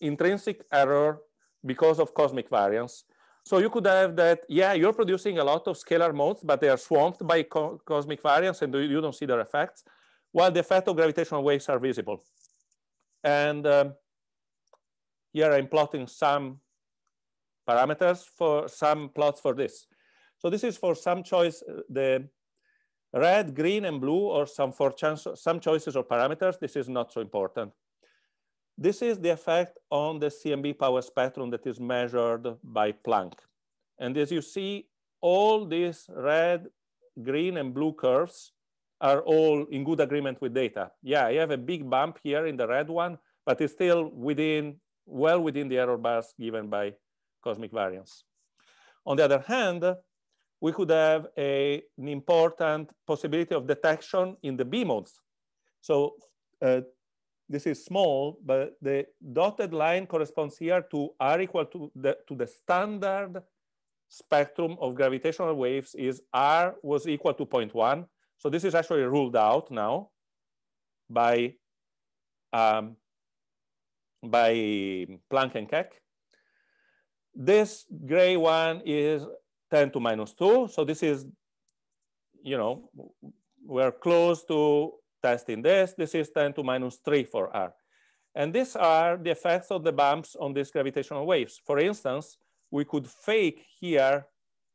intrinsic error because of cosmic variance. So you could have that, yeah, you're producing a lot of scalar modes, but they are swamped by co cosmic variance and you don't see their effects, while the effect of gravitational waves are visible. And um, here I'm plotting some parameters for some plots for this. So this is for some choice, uh, the red, green, and blue, or some for chance, some choices or parameters. This is not so important. This is the effect on the CMB power spectrum that is measured by Planck. And as you see, all these red, green, and blue curves are all in good agreement with data. Yeah, you have a big bump here in the red one, but it's still within, well within the error bars given by cosmic variance. On the other hand, we could have a, an important possibility of detection in the B modes. So uh, this is small, but the dotted line corresponds here to R equal to the, to the standard spectrum of gravitational waves is R was equal to 0.1. So this is actually ruled out now by, um, by Planck and Keck. This gray one is 10 to minus 2. So this is, you know, we're close to testing this. This is 10 to minus 3 for R. And these are the effects of the bumps on these gravitational waves. For instance, we could fake here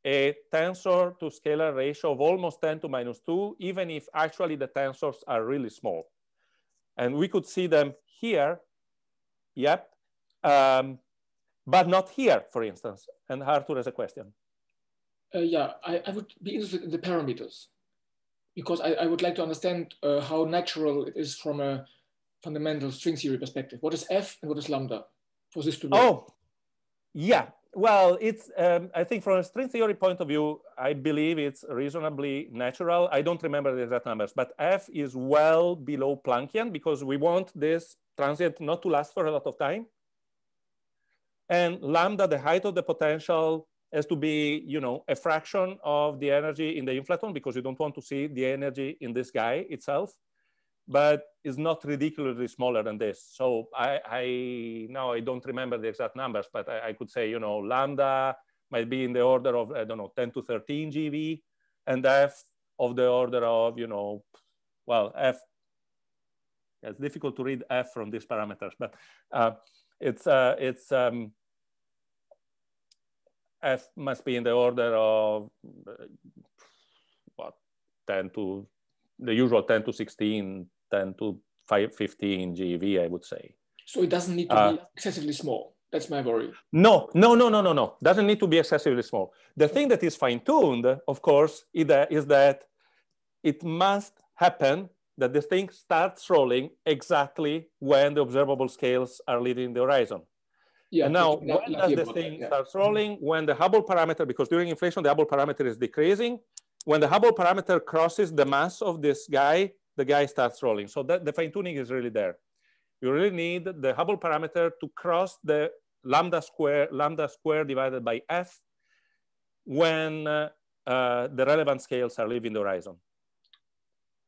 a tensor to scalar ratio of almost 10 to minus 2, even if actually the tensors are really small. And we could see them here, yep, um, but not here, for instance. And Arthur has a question. Uh, yeah, I, I, would be interested in the parameters because I, I would like to understand uh, how natural it is from a fundamental string theory perspective. What is F and what is lambda for this to work? Oh, yeah. Well, it's, um, I think from a string theory point of view, I believe it's reasonably natural. I don't remember the exact numbers, but F is well below Planckian because we want this transient not to last for a lot of time. And lambda, the height of the potential has to be, you know, a fraction of the energy in the inflaton because you don't want to see the energy in this guy itself but it's not ridiculously smaller than this. So I, I now I don't remember the exact numbers, but I, I, could say, you know, lambda might be in the order of, I don't know, 10 to 13 GeV and F of the order of, you know, well, F, it's difficult to read F from these parameters, but uh, it's, uh, it's um, F must be in the order of uh, what, 10 to, the usual 10 to 16, 10 to 5, 15 GeV, I would say. So it doesn't need to uh, be excessively small. That's my worry. No, no, no, no, no, no. Doesn't need to be excessively small. The thing that is fine-tuned, of course, is that it must happen that the thing starts rolling exactly when the observable scales are leaving the horizon. Yeah, and now, when does the thing yeah. starts rolling? When the Hubble parameter, because during inflation, the Hubble parameter is decreasing. When the Hubble parameter crosses the mass of this guy, the guy starts rolling. So that, the fine tuning is really there. You really need the Hubble parameter to cross the lambda square, lambda square divided by f when uh, uh, the relevant scales are leaving the horizon.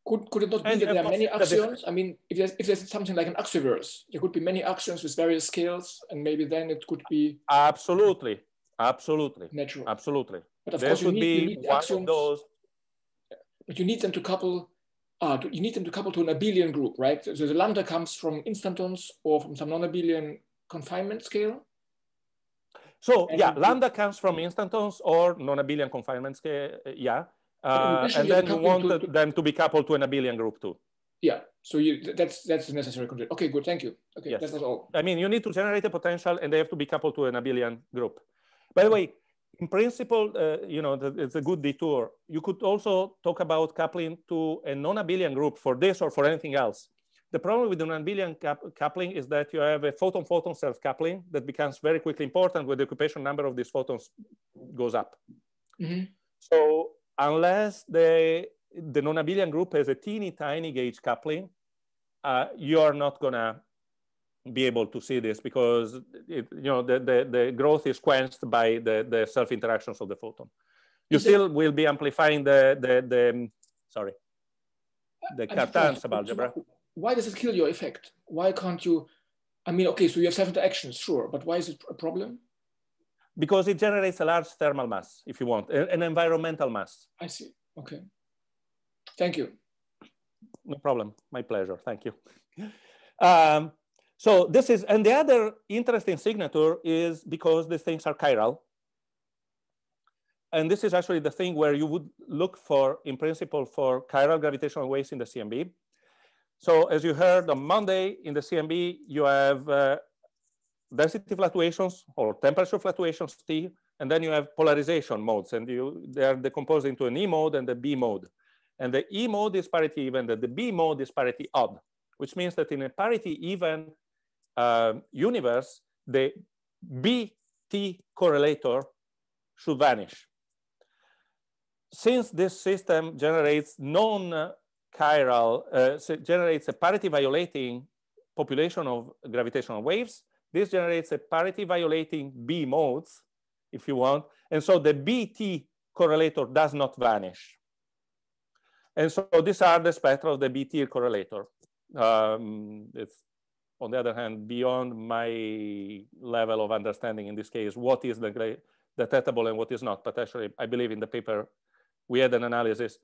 Could, could it not be and that there are many axions? I mean, if there's, if there's something like an axioverse, there could be many axions with various scales, and maybe then it could be absolutely, absolutely, natural, absolutely. But of there course, should you need, be you one of those. But you need them to couple uh, you need them to couple to an abelian group, right? So the lambda comes from instantons or from some non-abelian confinement scale. So and yeah, lambda comes from instantons or non-abelian confinement scale, yeah. Uh, and then you want to, them to be coupled to an abelian group too. Yeah, so you, that's that's the necessary condition. Okay, good, thank you. Okay, yes. that's all. I mean, you need to generate a potential and they have to be coupled to an abelian group. By the way, in principle, uh, you know, it's a good detour. You could also talk about coupling to a non-abelian group for this or for anything else. The problem with the non-abelian coupling is that you have a photon-photon self-coupling that becomes very quickly important when the occupation number of these photons goes up. Mm -hmm. So unless the, the non-abelian group has a teeny tiny gauge coupling, uh, you are not gonna be able to see this because it, you know the, the, the growth is quenched by the, the self interactions of the photon. You is still it, will be amplifying the the, the sorry the Cartan subalgebra. Why does it kill your effect? Why can't you? I mean, okay, so you have self interactions, sure, but why is it a problem? Because it generates a large thermal mass, if you want, an environmental mass. I see. Okay. Thank you. No problem. My pleasure. Thank you. Um, so this is, and the other interesting signature is because these things are chiral. And this is actually the thing where you would look for, in principle, for chiral gravitational waves in the CMB. So as you heard on Monday in the CMB, you have uh, density fluctuations or temperature fluctuations T, and then you have polarization modes, and you, they are decomposed into an E mode and the B mode. And the E mode is parity even, and the B mode is parity odd, which means that in a parity even uh, universe, the BT correlator should vanish. Since this system generates non-chiral, uh, generates a parity violating population of gravitational waves, this generates a parity violating B modes, if you want. And so the BT correlator does not vanish. And so these are the spectra of the BT correlator. Um, it's on the other hand, beyond my level of understanding in this case, what is the detectable and what is not. But actually, I believe in the paper, we had an analysis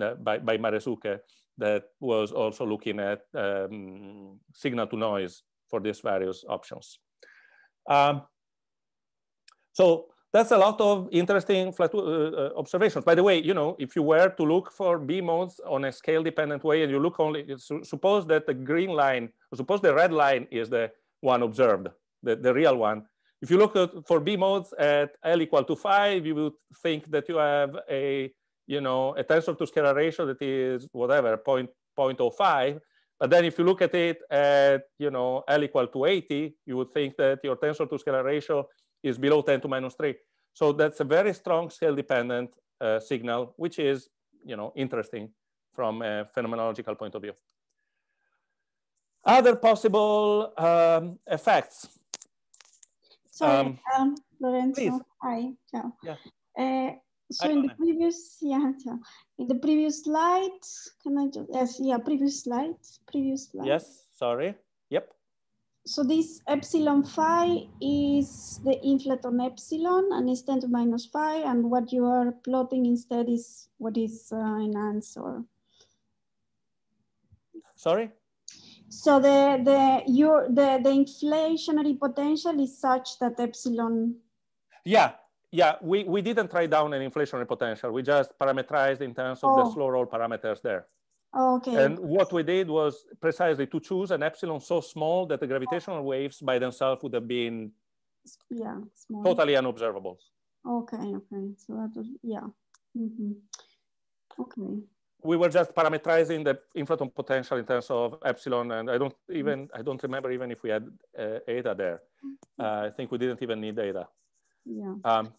uh, by, by Maresuke that was also looking at um, signal to noise for these various options. Um, so that's a lot of interesting uh, uh, observations. By the way, you know, if you were to look for B modes on a scale dependent way and you look only, suppose that the green line, suppose the red line is the one observed, the, the real one. If you look at, for B modes at L equal to five, you would think that you have a, you know, a tensor to scalar ratio that is whatever, 0. 0.05. But then if you look at it at, you know, L equal to 80, you would think that your tensor to scalar ratio is below 10 to minus 3. So that's a very strong scale dependent uh, signal, which is you know, interesting from a phenomenological point of view. Other possible um, effects. Sorry, um, um, Lorenzo. Please. Hi. Ciao. Yeah. Uh, so in the previous, yeah, yeah, in the previous slide, can I just, yes, yeah, previous slide, previous slide. Yes, sorry. Yep so this epsilon phi is the inflaton epsilon and it's 10 to minus phi and what you are plotting instead is what is uh, in answer. Sorry? So the the your the the inflationary potential is such that epsilon. Yeah, yeah. We we didn't write down an inflationary potential. We just parameterized in terms of oh. the slow roll parameters there. Oh, okay. And what we did was precisely to choose an epsilon so small that the gravitational waves by themselves would have been yeah, small. totally unobservable. Okay, okay. So that was, yeah. Mm -hmm. Okay. We were just parameterizing the inflaton potential in terms of epsilon, and I don't even. I don't remember even if we had uh, eta there. Mm-hmm. Uh, I think we didn't even need eta. Yeah. Um,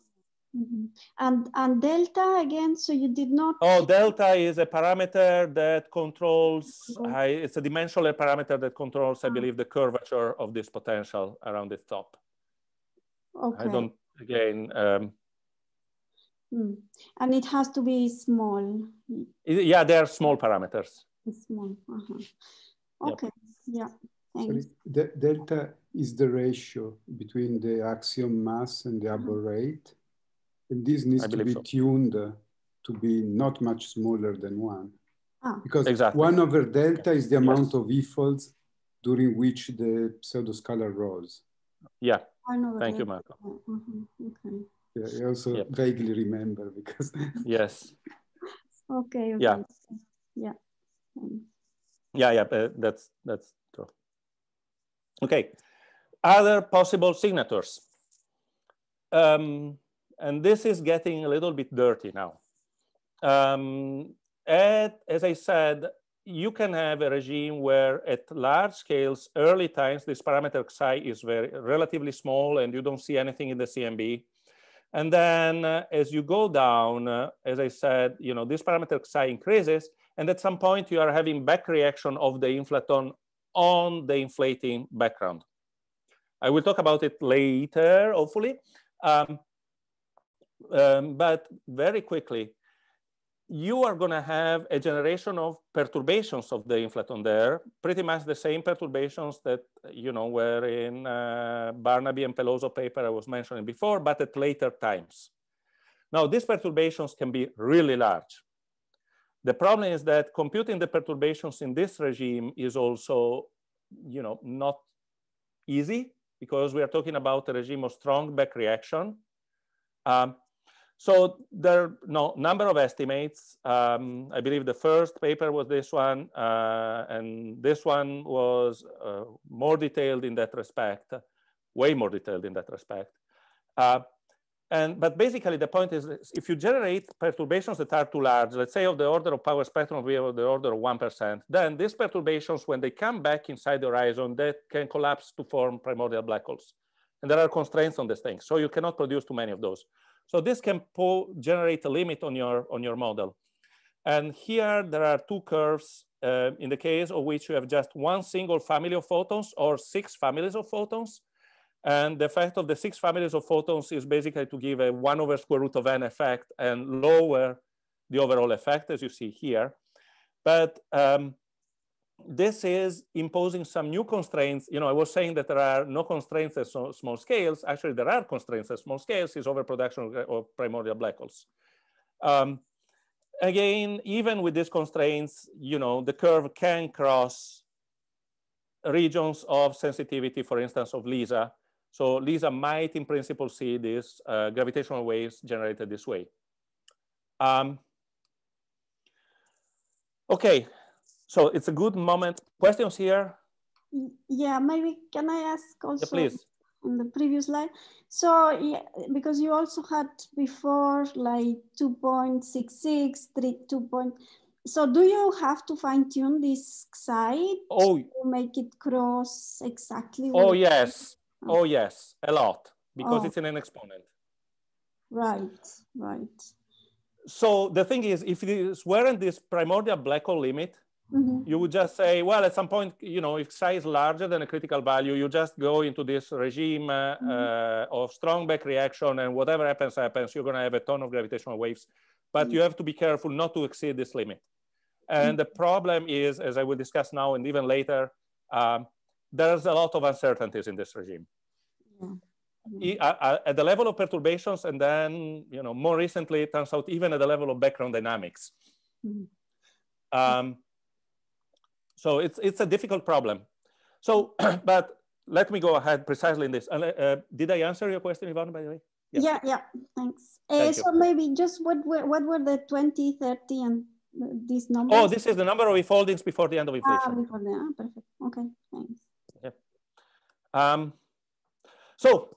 Mm -hmm. And and delta again, so you did not. Oh, delta is a parameter that controls. Oh. I, it's a dimensional parameter that controls, I ah. believe, the curvature of this potential around the top. Okay. I don't again. Um, mm. And it has to be small. Yeah, they are small parameters. It's small. Uh -huh. Okay. Yep. Yeah. Thanks. the delta is the ratio between the axion mass and the Hubble mm-hmm. rate. And this needs to be so. tuned to be not much smaller than one. Ah. Because exactly. one over delta is the amount yes. of e-folds during which the pseudoscalar rose. Yeah. Thank you, Marco. Mm -hmm. Okay. Yeah, I also yep. vaguely remember because. yes. Okay, okay. Yeah. Yeah. Yeah, yeah, that's that's true. Okay. Other possible signatures. Um, and this is getting a little bit dirty now. Um, at, as I said, you can have a regime where at large scales, early times, this parameter psi is very relatively small and you don't see anything in the CMB. And then uh, as you go down, uh, as I said, you know, this parameter psi increases. And at some point you are having back reaction of the inflaton on the inflating background. I will talk about it later, hopefully. Um, um, but very quickly, you are going to have a generation of perturbations of the inflaton there, pretty much the same perturbations that you know were in uh, Barnaby and Peloso paper I was mentioning before, but at later times. Now, these perturbations can be really large. The problem is that computing the perturbations in this regime is also, you know, not easy because we are talking about a regime of strong back reaction. Um, so there are no number of estimates. Um, I believe the first paper was this one, uh, and this one was uh, more detailed in that respect, way more detailed in that respect. Uh, and, but basically the point is if you generate perturbations that are too large, let's say of the order of power spectrum of the order of 1%, then these perturbations, when they come back inside the horizon, they can collapse to form primordial black holes. And there are constraints on this thing. So you cannot produce too many of those. So this can generate a limit on your, on your model. And here there are two curves uh, in the case of which you have just one single family of photons or six families of photons. And the effect of the six families of photons is basically to give a one over square root of n effect and lower the overall effect as you see here. But um, this is imposing some new constraints. You know, I was saying that there are no constraints at small scales. Actually, there are constraints at small scales is overproduction of primordial black holes. Um, again, even with these constraints, you know, the curve can cross regions of sensitivity, for instance, of LISA. So LISA might in principle see these uh, gravitational waves generated this way. Um, okay, so it's a good moment. Questions here? Yeah, maybe can I ask also? Yeah, please. On the previous slide. So yeah, because you also had before like 2.66, 3, 2. Point, so do you have to fine tune this psi oh. to make it cross exactly? Oh yes, oh. oh yes, a lot because oh. it's in an exponent. Right, right. So the thing is, if this weren't this primordial black hole limit, Mm-hmm. You would just say, well, at some point, you know, if psi is larger than a critical value, you just go into this regime uh, mm-hmm. uh, of strong back reaction, and whatever happens, happens. You're going to have a ton of gravitational waves, but mm-hmm. you have to be careful not to exceed this limit. And the problem is, as I will discuss now and even later, um, there's a lot of uncertainties in this regime. Yeah. Uh, at the level of perturbations, and then, you know, more recently, it turns out even at the level of background dynamics. Mm-hmm. Um, so it's, it's a difficult problem. So, but let me go ahead precisely in this. Uh, uh, did I answer your question, Yvonne, by the way? Yeah, yeah, yeah thanks. Uh, so you. maybe just what were, what were the 20, 30 and these numbers? Oh, this is the number of e-foldings before the end of inflation. Ah, before the, ah, perfect. Okay, thanks. Yeah. Um, so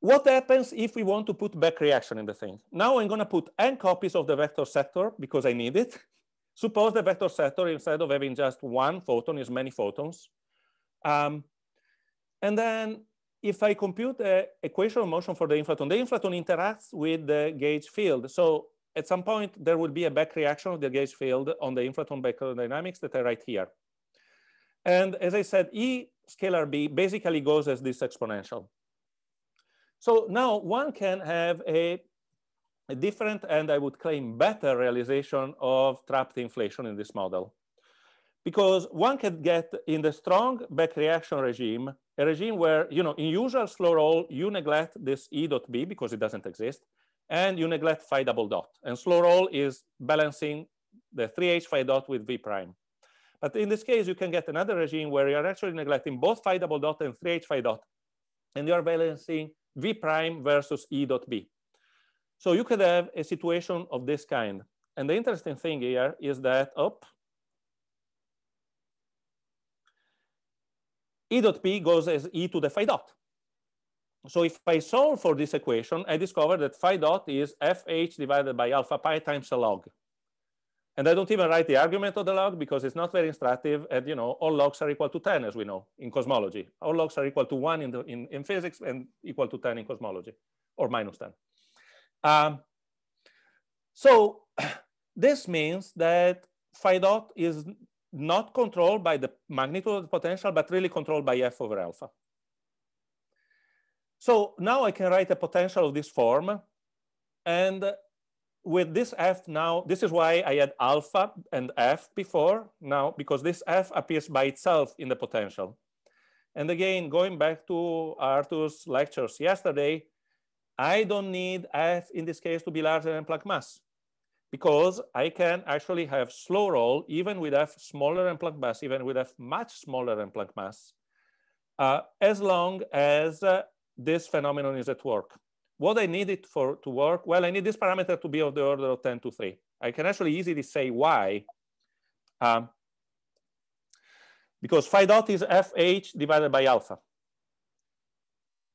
what happens if we want to put back reaction in the thing? Now I'm gonna put n copies of the vector sector because I need it. Suppose the vector sector, instead of having just one photon, is many photons. Um, and then if I compute the equation of motion for the inflaton, the inflaton interacts with the gauge field. So at some point, there will be a back reaction of the gauge field on the inflaton dynamics that I write here. And as I said, E scalar B basically goes as this exponential. So now one can have a a different and I would claim better realization of trapped inflation in this model. Because one can get in the strong back reaction regime, a regime where, you know, in usual slow roll, you neglect this E dot B because it doesn't exist, and you neglect phi double dot. And slow roll is balancing the 3H phi dot with V prime. But in this case, you can get another regime where you're actually neglecting both phi double dot and 3H phi dot, and you're balancing V prime versus E dot B. So you could have a situation of this kind. And the interesting thing here is that, up, E dot B goes as E to the phi dot. So if I solve for this equation, I discover that phi dot is FH divided by alpha pi times a log. And I don't even write the argument of the log because it's not very instructive. And you know, all logs are equal to 10, as we know in cosmology. All logs are equal to one in, the, in, in physics and equal to 10 in cosmology, or minus 10. Um, so this means that phi dot is not controlled by the magnitude of the potential, but really controlled by f over alpha. So now I can write a potential of this form. And with this f now, this is why I had alpha and f before now, because this f appears by itself in the potential. And again, going back to Arthur's lectures yesterday, I don't need F in this case to be larger than Planck mass because I can actually have slow roll even with F smaller than Planck mass, even with F much smaller than Planck mass, uh, as long as uh, this phenomenon is at work. What I need it for to work? Well, I need this parameter to be of the order of 10 to 3. I can actually easily say why. Um, because phi dot is FH divided by alpha.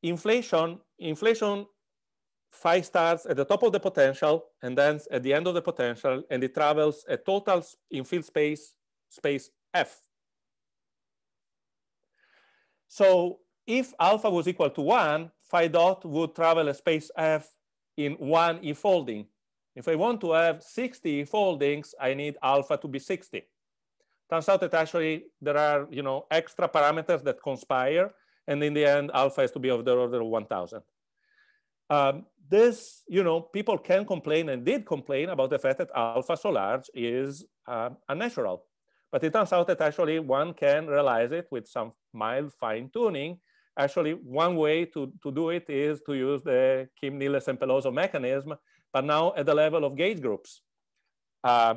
Inflation, inflation phi starts at the top of the potential and then at the end of the potential, and it travels a total in field space, space F. So if alpha was equal to one, phi dot would travel a space F in one e-folding. If I want to have 60 e foldings, I need alpha to be 60. Turns out that actually there are you know, extra parameters that conspire, and in the end, alpha has to be of the order of 1,000. Um, this, you know, people can complain and did complain about the fact that alpha so large is uh, unnatural. But it turns out that actually one can realize it with some mild fine tuning. Actually, one way to, to do it is to use the Kim, Nilles, and Peloso mechanism, but now at the level of gauge groups. uh,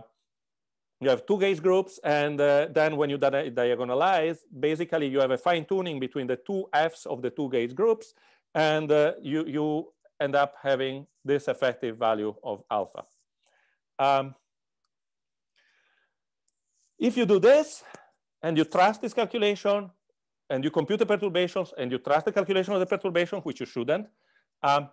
you have two gauge groups, and uh, then when you di diagonalize, basically you have a fine tuning between the two Fs of the two gauge groups, and uh, you, you end up having this effective value of alpha. Um, if you do this, and you trust this calculation, and you compute the perturbations, and you trust the calculation of the perturbation, which you shouldn't, um,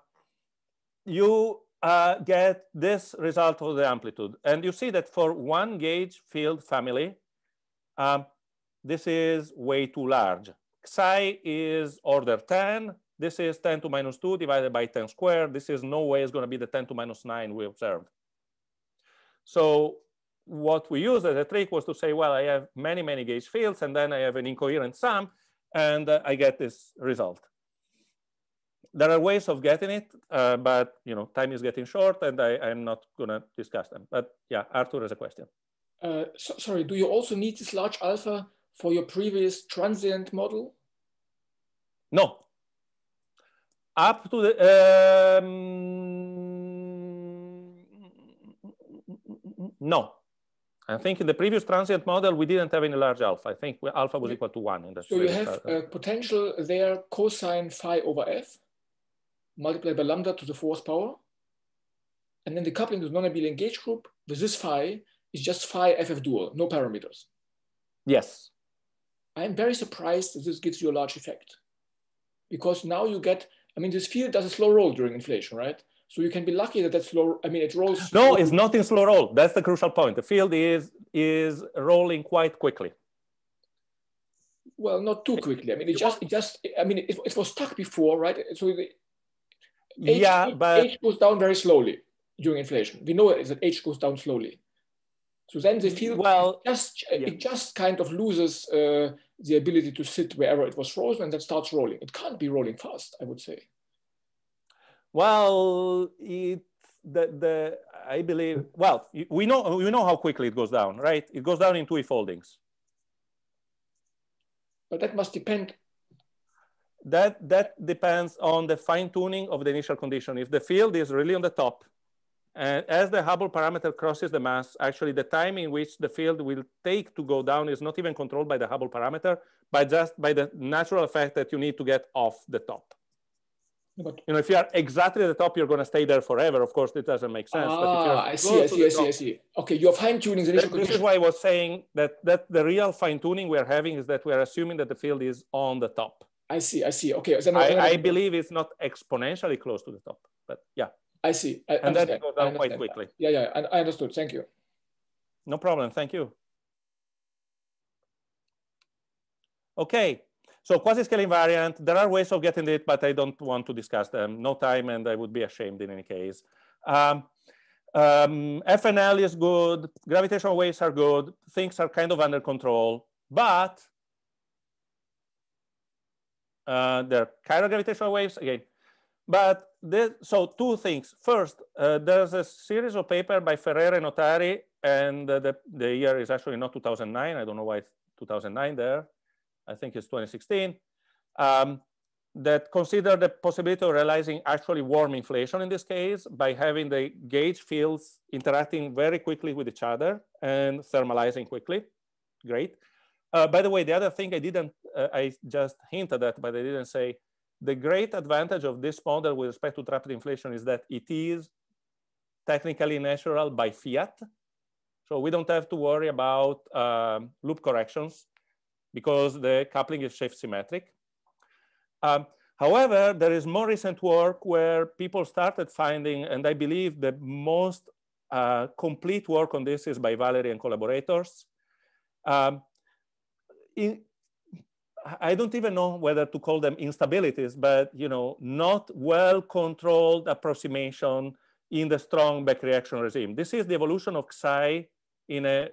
you uh, get this result of the amplitude. And you see that for one gauge field family, um, this is way too large. Psi is order 10. This is 10 to minus 2 divided by 10 squared. This is no way is going to be the 10 to minus 9 we observed. So what we used as a trick was to say, well, I have many, many gauge fields, and then I have an incoherent sum, and uh, I get this result there are ways of getting it, uh, but you know, time is getting short, and I, am not going to discuss them. But yeah, Arthur has a question. Uh, so, sorry, do you also need this large alpha for your previous transient model? No. Up to the um, no. I think in the previous transient model, we didn't have any large alpha. I think alpha was equal to one. In the so you have a potential there cosine phi over f multiplied by lambda to the fourth power. And then the coupling to the non-abelian gauge group with this phi is just phi ff dual, no parameters. Yes. I'm very surprised that this gives you a large effect. Because now you get, I mean, this field does a slow roll during inflation, right? So you can be lucky that that slow, I mean, it rolls. No, it's not in slow roll. That's the crucial point. The field is, is rolling quite quickly. Well, not too quickly. I mean, it just, it just, I mean, it, it was stuck before, right? So H, yeah, but H goes down very slowly during inflation. We know that H goes down slowly. So then the field well, just yeah. it just kind of loses uh, the ability to sit wherever it was frozen and then starts rolling. It can't be rolling fast, I would say. Well, it the the I believe well we know we know how quickly it goes down, right? It goes down in two foldings. But that must depend that, that depends on the fine tuning of the initial condition. If the field is really on the top, and as the Hubble parameter crosses the mass, actually the time in which the field will take to go down is not even controlled by the Hubble parameter, but just by the natural effect that you need to get off the top. But, you know, if you are exactly at the top, you're going to stay there forever. Of course, it doesn't make sense. Ah, I see, I see, I see, I see. Okay, you're fine tuning the initial This is why I was saying that, that the real fine tuning we're having is that we're assuming that the field is on the top. I see. I see. Okay. So I, I, believe it's not exponentially close to the top, but yeah. I see. I and understand. that goes down quite quickly. Yeah, yeah. I, I understood. Thank you. No problem. Thank you. Okay. So quasi-scale invariant, there are ways of getting it, but I don't want to discuss them. No time, and I would be ashamed in any case. Um, um, FNL is good. Gravitational waves are good. Things are kind of under control, but uh, they're chiral gravitational waves again. But so two things. First, uh, there's a series of paper by Ferreira Notari, and the, the year is actually not 2009. I don't know why it's 2009 there. I think it's 2016. Um, that consider the possibility of realizing actually warm inflation in this case by having the gauge fields interacting very quickly with each other and thermalizing quickly. Great. Uh, by the way, the other thing I didn't, uh, I just hinted at, but I didn't say, the great advantage of this model with respect to trapped inflation is that it is technically natural by fiat. So we don't have to worry about um, loop corrections because the coupling is shift symmetric. Um, however, there is more recent work where people started finding, and I believe the most uh, complete work on this is by Valerie and collaborators, um, in, I don't even know whether to call them instabilities, but you know, not well-controlled approximation in the strong back reaction regime. This is the evolution of Xi in a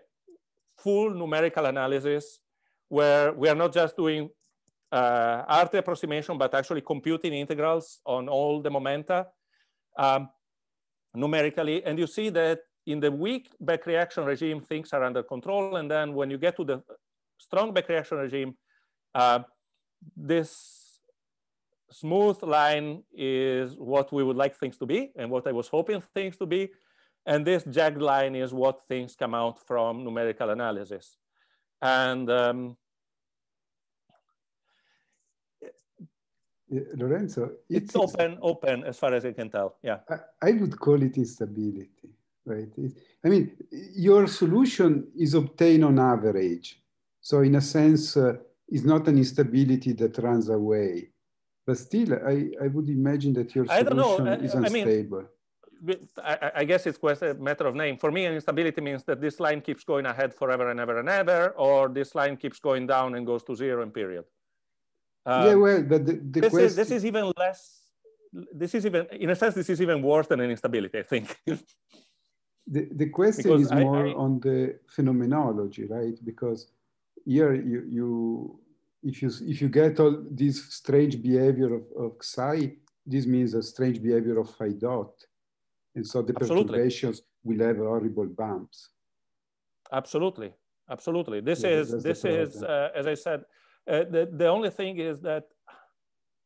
full numerical analysis where we are not just doing uh, RT approximation, but actually computing integrals on all the momenta um, numerically. And you see that in the weak back reaction regime, things are under control. And then when you get to the strong back reaction regime, uh, this smooth line is what we would like things to be and what I was hoping things to be. And this jagged line is what things come out from numerical analysis. And um, Lorenzo, it's, it's, open, open as far as I can tell. Yeah, I, I would call it instability, right? It, I mean, your solution is obtained on average, so in a sense, uh, it's not an instability that runs away. But still, I, I would imagine that your solution is unstable. I mean, I, I, guess it's a matter of name. For me, an instability means that this line keeps going ahead forever and ever and ever, or this line keeps going down and goes to zero in period. Um, yeah, well, but the, the this, question... is, this is even less, this is even, in a sense, this is even worse than an instability, I think. the, the question because is more I, on the phenomenology, right? Because here you, you if you if you get all this strange behavior of, of psi, this means a strange behavior of phi dot, and so the absolutely. perturbations will have horrible bumps. Absolutely, absolutely. This yeah, is this is uh, as I said. Uh, the the only thing is that,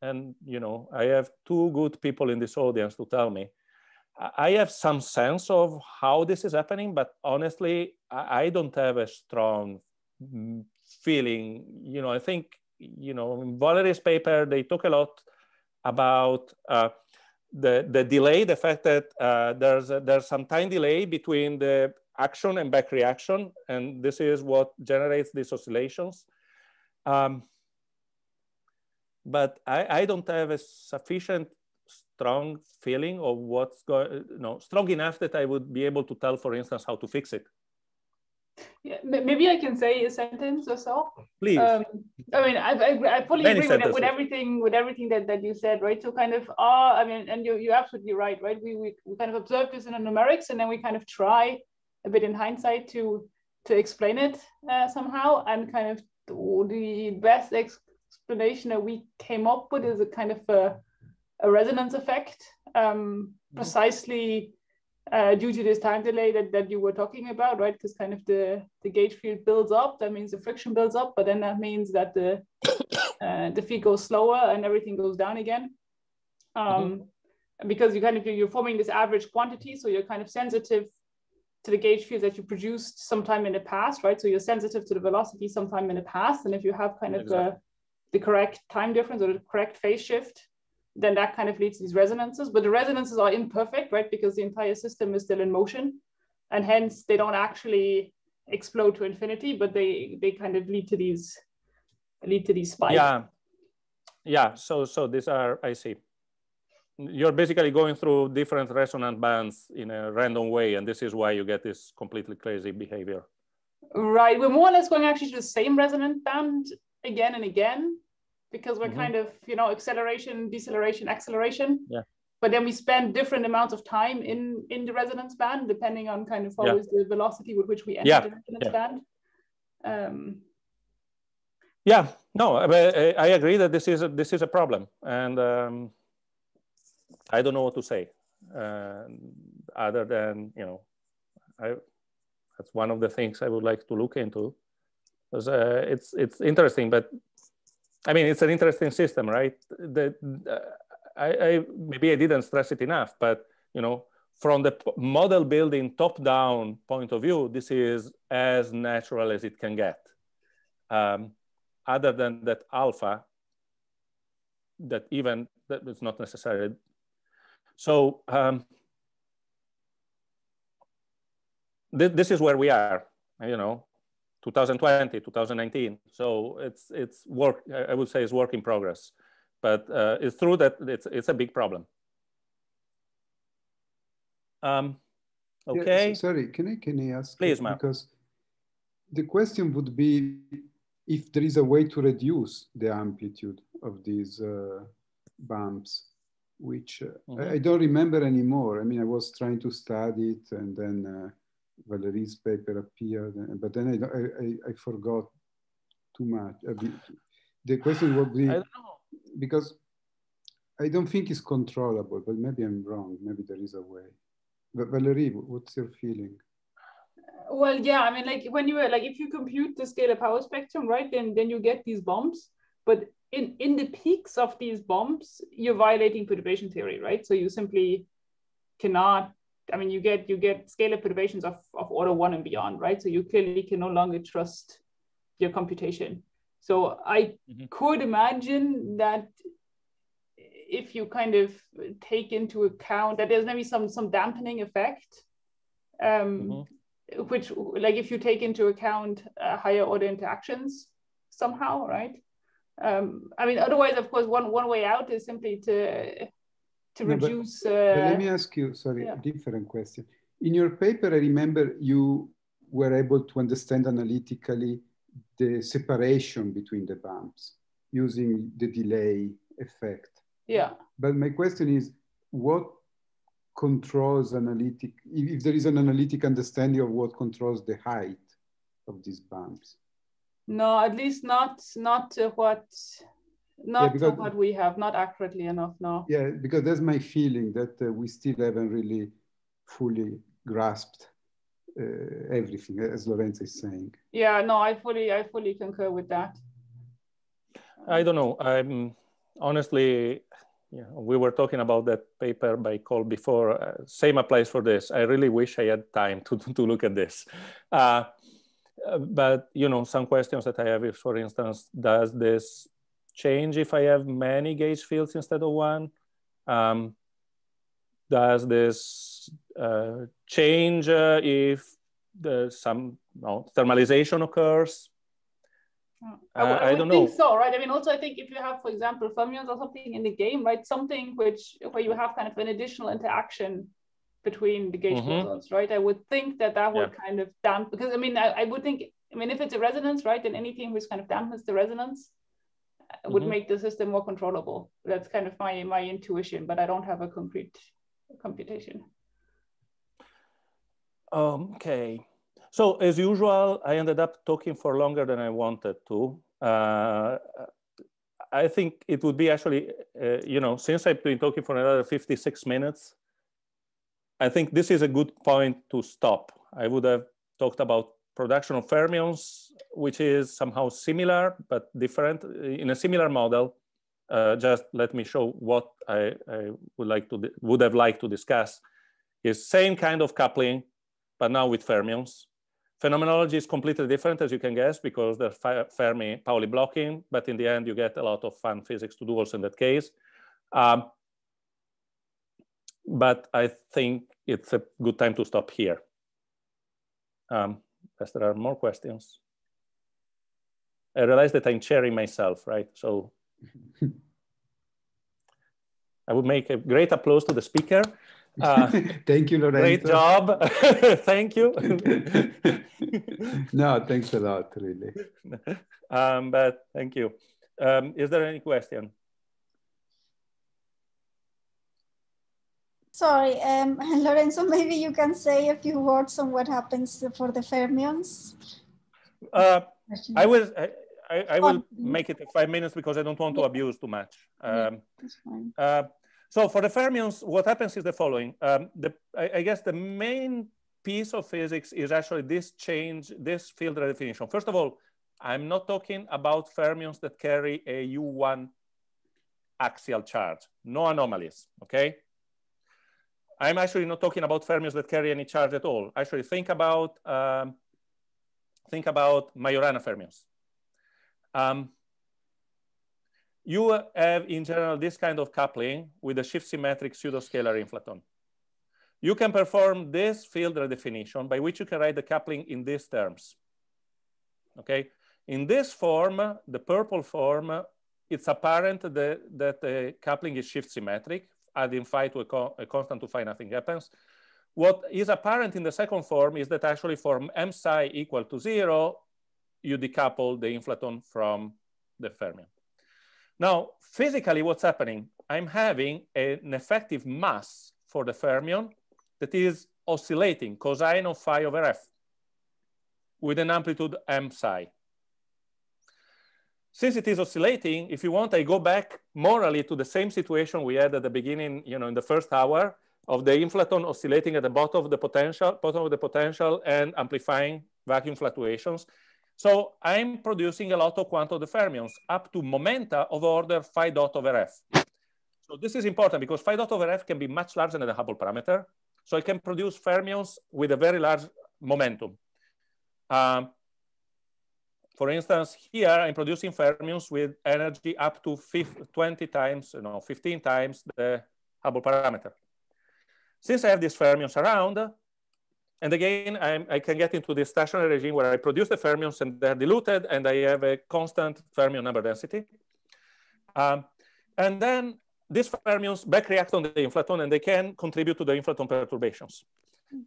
and you know, I have two good people in this audience to tell me. I have some sense of how this is happening, but honestly, I don't have a strong feeling. You know, I think, you know, in Valerie's paper, they talk a lot about uh, the, the delay, the fact that uh, there's, a, there's some time delay between the action and back reaction. And this is what generates these oscillations. Um, but I, I don't have a sufficient strong feeling of what's going, you know, strong enough that I would be able to tell, for instance, how to fix it. Yeah, maybe I can say a sentence or so. Please. Um, I mean, I, I, I fully Many agree with, with, everything with everything that, that you said, right? So kind of, uh, I mean, and you, you're absolutely right, right? We, we, we kind of observe this in the numerics and then we kind of try a bit in hindsight to to explain it uh, somehow. And kind of the best explanation that we came up with is a kind of a, a resonance effect, um, mm-hmm. precisely uh, due to this time delay that, that you were talking about, right? Because kind of the, the gauge field builds up, that means the friction builds up, but then that means that the uh, the feed goes slower and everything goes down again. Um, mm-hmm. Because you kind of you're forming this average quantity, so you're kind of sensitive to the gauge field that you produced sometime in the past, right? So you're sensitive to the velocity sometime in the past, and if you have kind of exactly. the, the correct time difference or the correct phase shift, then that kind of leads to these resonances. But the resonances are imperfect, right? Because the entire system is still in motion. And hence they don't actually explode to infinity, but they they kind of lead to these lead to these spikes. Yeah. Yeah. So so these are I see. You're basically going through different resonant bands in a random way, and this is why you get this completely crazy behavior. Right. We're more or less going actually to the same resonant band again and again because we're mm-hmm. kind of you know acceleration deceleration acceleration yeah but then we spend different amounts of time in in the resonance band depending on kind of what yeah. the velocity with which we enter yeah. the resonance yeah. band um, yeah no I, I, agree that this is a, this is a problem and um, i don't know what to say uh, other than you know i that's one of the things i would like to look into because uh, it's it's interesting but I mean, it's an interesting system, right? The, uh, I, I, maybe I didn't stress it enough, but you know, from the model building top-down point of view, this is as natural as it can get. Um, other than that alpha, that even that is not necessary. So um, th this is where we are. You know, 2020, 2019. So it's it's work. I would say it's work in progress, but uh, it's true that it's it's a big problem. Um, okay. Yeah, sorry, can I can I ask? Please, ma'am. Because the question would be if there is a way to reduce the amplitude of these uh, bumps, which uh, mm -hmm. I. I, don't remember anymore. I mean, I was trying to study it and then uh, Valerie's paper appeared, but then I, I, I forgot too much. Uh, the question would be, because I don't think it's controllable, but maybe I'm wrong. Maybe there is a way. But Valerie, what's your feeling? Well, yeah, I mean, like when you were like, if you compute the scalar power spectrum, right, then then you get these bumps. But in in the peaks of these bumps, you're violating perturbation theory, right? So you simply cannot I mean, you get you get scalar perturbations of, of order one and beyond, right? So you clearly can no longer trust your computation. So I mm-hmm. could imagine that if you kind of take into account that there's maybe some some dampening effect, um, mm-hmm. which like if you take into account uh, higher order interactions somehow, right? Um, I mean, otherwise, of course, one one way out is simply to to no, reduce. But, uh, but let me ask you, sorry, yeah. a different question. In your paper, I remember you were able to understand analytically the separation between the bumps using the delay effect. Yeah. But my question is, what controls analytic, if, if there is an analytic understanding of what controls the height of these bumps? No, at least not not what not yeah, because, what we have, not accurately enough. No. Yeah, because that's my feeling that uh, we still haven't really fully grasped uh, everything, as Lorenzo is saying. Yeah, no, I fully, I fully concur with that. I don't know. I'm honestly, yeah, we were talking about that paper by Cole before. Uh, same applies for this. I really wish I had time to, to look at this. Uh, but you know, some questions that I have, if, for instance, does this change if I have many gauge fields instead of one? Um, does this uh, change uh, if the, some no, thermalization occurs? I, uh, I, I don't think know. so, right? I mean, also, I think if you have, for example, fermions or something in the game, right? Something which where you have kind of an additional interaction between the gauge mm-hmm. zones, right? I would think that that would yeah. kind of damp because I mean, I, I, would think, I mean, if it's a resonance, right, then anything which kind of dampens the resonance would mm-hmm. make the system more controllable. That's kind of my my intuition, but I don't have a concrete computation. Okay. So as usual, I ended up talking for longer than I wanted to. Uh, I think it would be actually, uh, you know, since I've been talking for another 56 minutes, I think this is a good point to stop. I would have talked about production of fermions, which is somehow similar but different in a similar model. Uh, just let me show what I, I, would like to would have liked to discuss. Is same kind of coupling, but now with fermions. Phenomenology is completely different, as you can guess, because there's Fermi Pauli blocking, but in the end, you get a lot of fun physics to do also in that case. Um, but I think it's a good time to stop here. Um, as there are more questions. I realize that I'm chairing myself, right? So I would make a great applause to the speaker. Uh, Thank you, Lorenzo. Great job. Thank you. no, thanks a lot, really. Um, but thank you. Um, is there any question? Sorry, um, Lorenzo, maybe you can say a few words on what happens for the fermions. Uh, I will. I, I, I will oh. make it five minutes because I don't want to abuse too much. Um, uh, so for the fermions, what happens is the following. Um, the, I, I, guess the main piece of physics is actually this change, this field redefinition. First of all, I'm not talking about fermions that carry a U1 axial charge, no anomalies, okay? I'm actually not talking about fermions that carry any charge at all. Actually, think about, um, think about Majorana fermions. Um, you have in general this kind of coupling with a shift symmetric pseudoscalar inflaton. You can perform this field redefinition by which you can write the coupling in these terms. Okay, in this form, the purple form, it's apparent that, that the coupling is shift symmetric, adding phi to a, co a constant to phi, nothing happens. What is apparent in the second form is that actually for m psi equal to zero, you decouple the inflaton from the fermion. Now, physically, what's happening? I'm having an effective mass for the fermion that is oscillating cosine of phi over f with an amplitude m psi. Since it is oscillating, if you want, I go back morally to the same situation we had at the beginning, you know, in the first hour of the inflaton oscillating at the bottom of the potential, bottom of the potential and amplifying vacuum fluctuations. So I'm producing a lot of quantum fermions up to momenta of order phi dot over f. So this is important because phi dot over f can be much larger than the Hubble parameter. So I can produce fermions with a very large momentum. Um, for instance, here I'm producing fermions with energy up to 20 times, you know, 15 times the Hubble parameter. Since I have these fermions around, and again, I'm, i can get into this stationary regime where I produce the fermions and they're diluted and I have a constant fermion number density. Um, and then these fermions back react on the inflaton and they can contribute to the inflaton perturbations.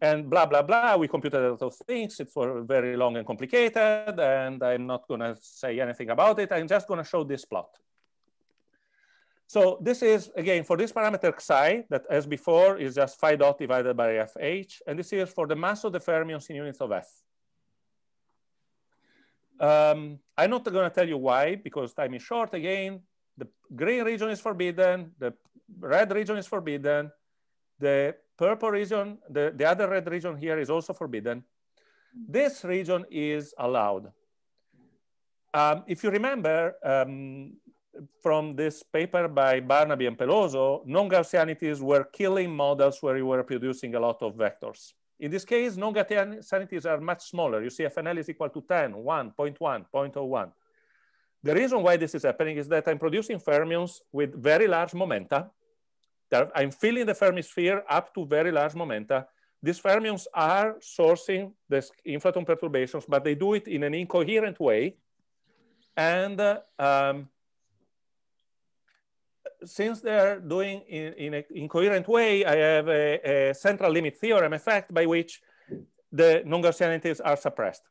And blah, blah, blah, we computed a lot of things. It's very long and complicated and I'm not gonna say anything about it. I'm just gonna show this plot. So this is, again, for this parameter psi, that as before is just phi dot divided by fh. And this is for the mass of the fermions in units of f. Um, I'm not going to tell you why, because time is short. Again, the green region is forbidden. The red region is forbidden. The purple region, the, the other red region here is also forbidden. This region is allowed. Um, if you remember, um, from this paper by Barnaby and Peloso, non-Gaussianities were killing models where you were producing a lot of vectors. In this case, non-Gaussianities are much smaller. You see FNL is equal to 10, 1, 0.1, 0.01. The reason why this is happening is that I'm producing fermions with very large momenta. I'm filling the Fermi sphere up to very large momenta. These fermions are sourcing the inflaton perturbations, but they do it in an incoherent way. And uh, um, since they're doing in, in an incoherent way, I have a, a, central limit theorem effect by which the non-Gaussianities are suppressed.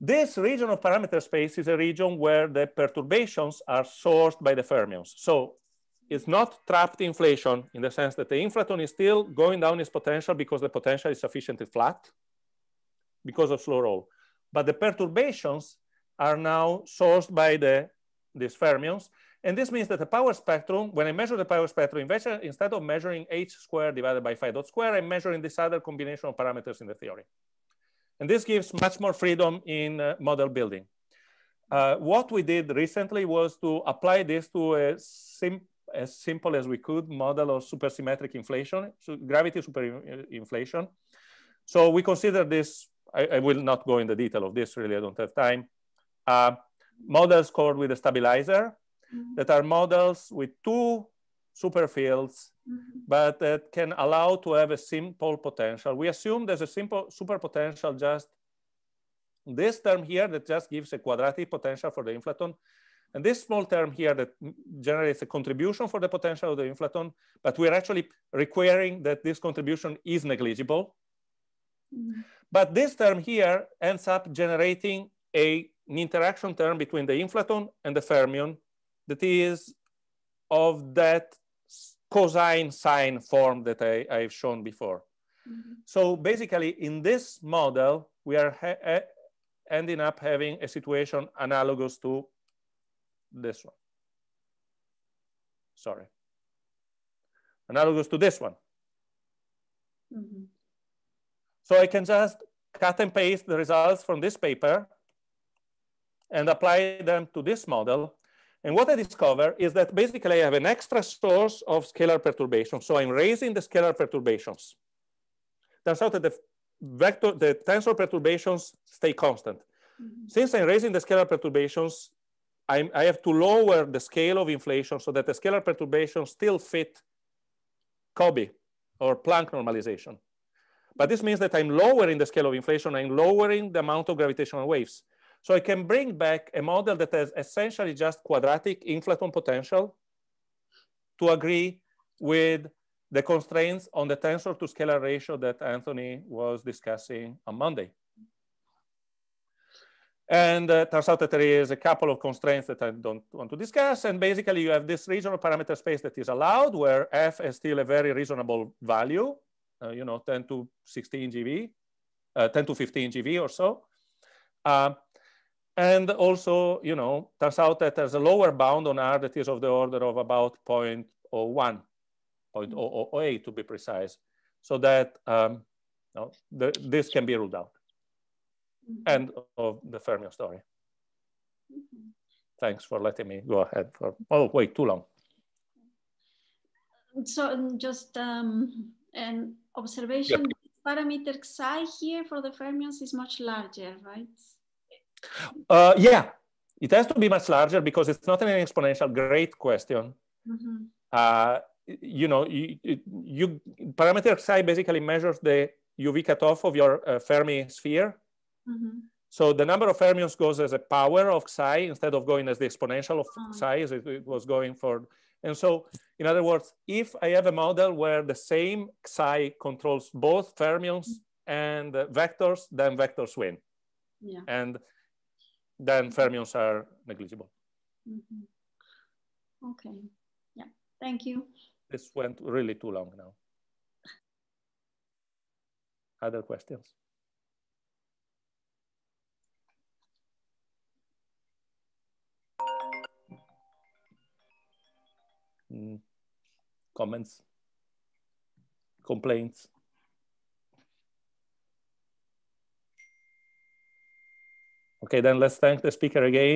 This region of parameter space is a region where the perturbations are sourced by the fermions. So it's not trapped inflation in the sense that the inflaton is still going down its potential because the potential is sufficiently flat because of slow roll. But the perturbations are now sourced by the, these fermions and this means that the power spectrum, when I measure the power spectrum, instead of measuring h squared divided by phi dot square, I'm measuring this other combination of parameters in the theory. And this gives much more freedom in uh, model building. Uh, what we did recently was to apply this to a sim as simple as we could model of supersymmetric inflation, so gravity superinflation. So we consider this, I, I, will not go in the detail of this, really, I don't have time. Uh, models scored with a stabilizer, -hmm. that are models with two superfields, mm -hmm. but that can allow to have a simple potential. We assume there's a simple super potential just this term here that just gives a quadratic potential for the inflaton. And this small term here that generates a contribution for the potential of the inflaton, but we're actually requiring that this contribution is negligible. Mm -hmm. But this term here ends up generating a, an interaction term between the inflaton and the fermion that is of that cosine sine form that I, I've shown before. Mm -hmm. So basically in this model, we are ending up having a situation analogous to this one. Sorry. Analogous to this one. Mm -hmm. So I can just cut and paste the results from this paper and apply them to this model. And what I discover is that basically I have an extra source of scalar perturbation. So I'm raising the scalar perturbations. Turns out that the vector, the tensor perturbations stay constant. Mm -hmm. Since I'm raising the scalar perturbations, I'm, I have to lower the scale of inflation so that the scalar perturbations still fit COBE or Planck normalization. But this means that I'm lowering the scale of inflation, I'm lowering the amount of gravitational waves. So I can bring back a model that has essentially just quadratic inflaton potential to agree with the constraints on the tensor to scalar ratio that Anthony was discussing on Monday. And uh, turns out that there is a couple of constraints that I don't want to discuss. And basically you have this regional parameter space that is allowed where F is still a very reasonable value, uh, you know, 10 to 16 GeV, uh, 10 to 15 GeV or so. Uh, and also, you know, turns out that there's a lower bound on R that is of the order of about 0.01, 0.008 to be precise. So that um, no, the, this can be ruled out. Mm -hmm. End of the fermion story. Mm -hmm. Thanks for letting me go ahead for, oh, wait, too long. So just um, And observation yep. parameter psi here for the fermions is much larger, right? Uh, yeah, it has to be much larger because it's not an exponential. Great question. Mm -hmm. uh, you know, you, you, parameter psi basically measures the UV cutoff of your uh, Fermi sphere. Mm -hmm. So the number of fermions goes as a power of psi instead of going as the exponential of oh. psi as it, it, was going for. And so, in other words, if I have a model where the same psi controls both fermions mm -hmm. and uh, vectors, then vectors win. Yeah. And then fermions are negligible. Mm -hmm. Okay. Yeah. Thank you. This went really too long now. Other questions? Mm. Comments? Complaints? Okay, then let's thank the speaker again.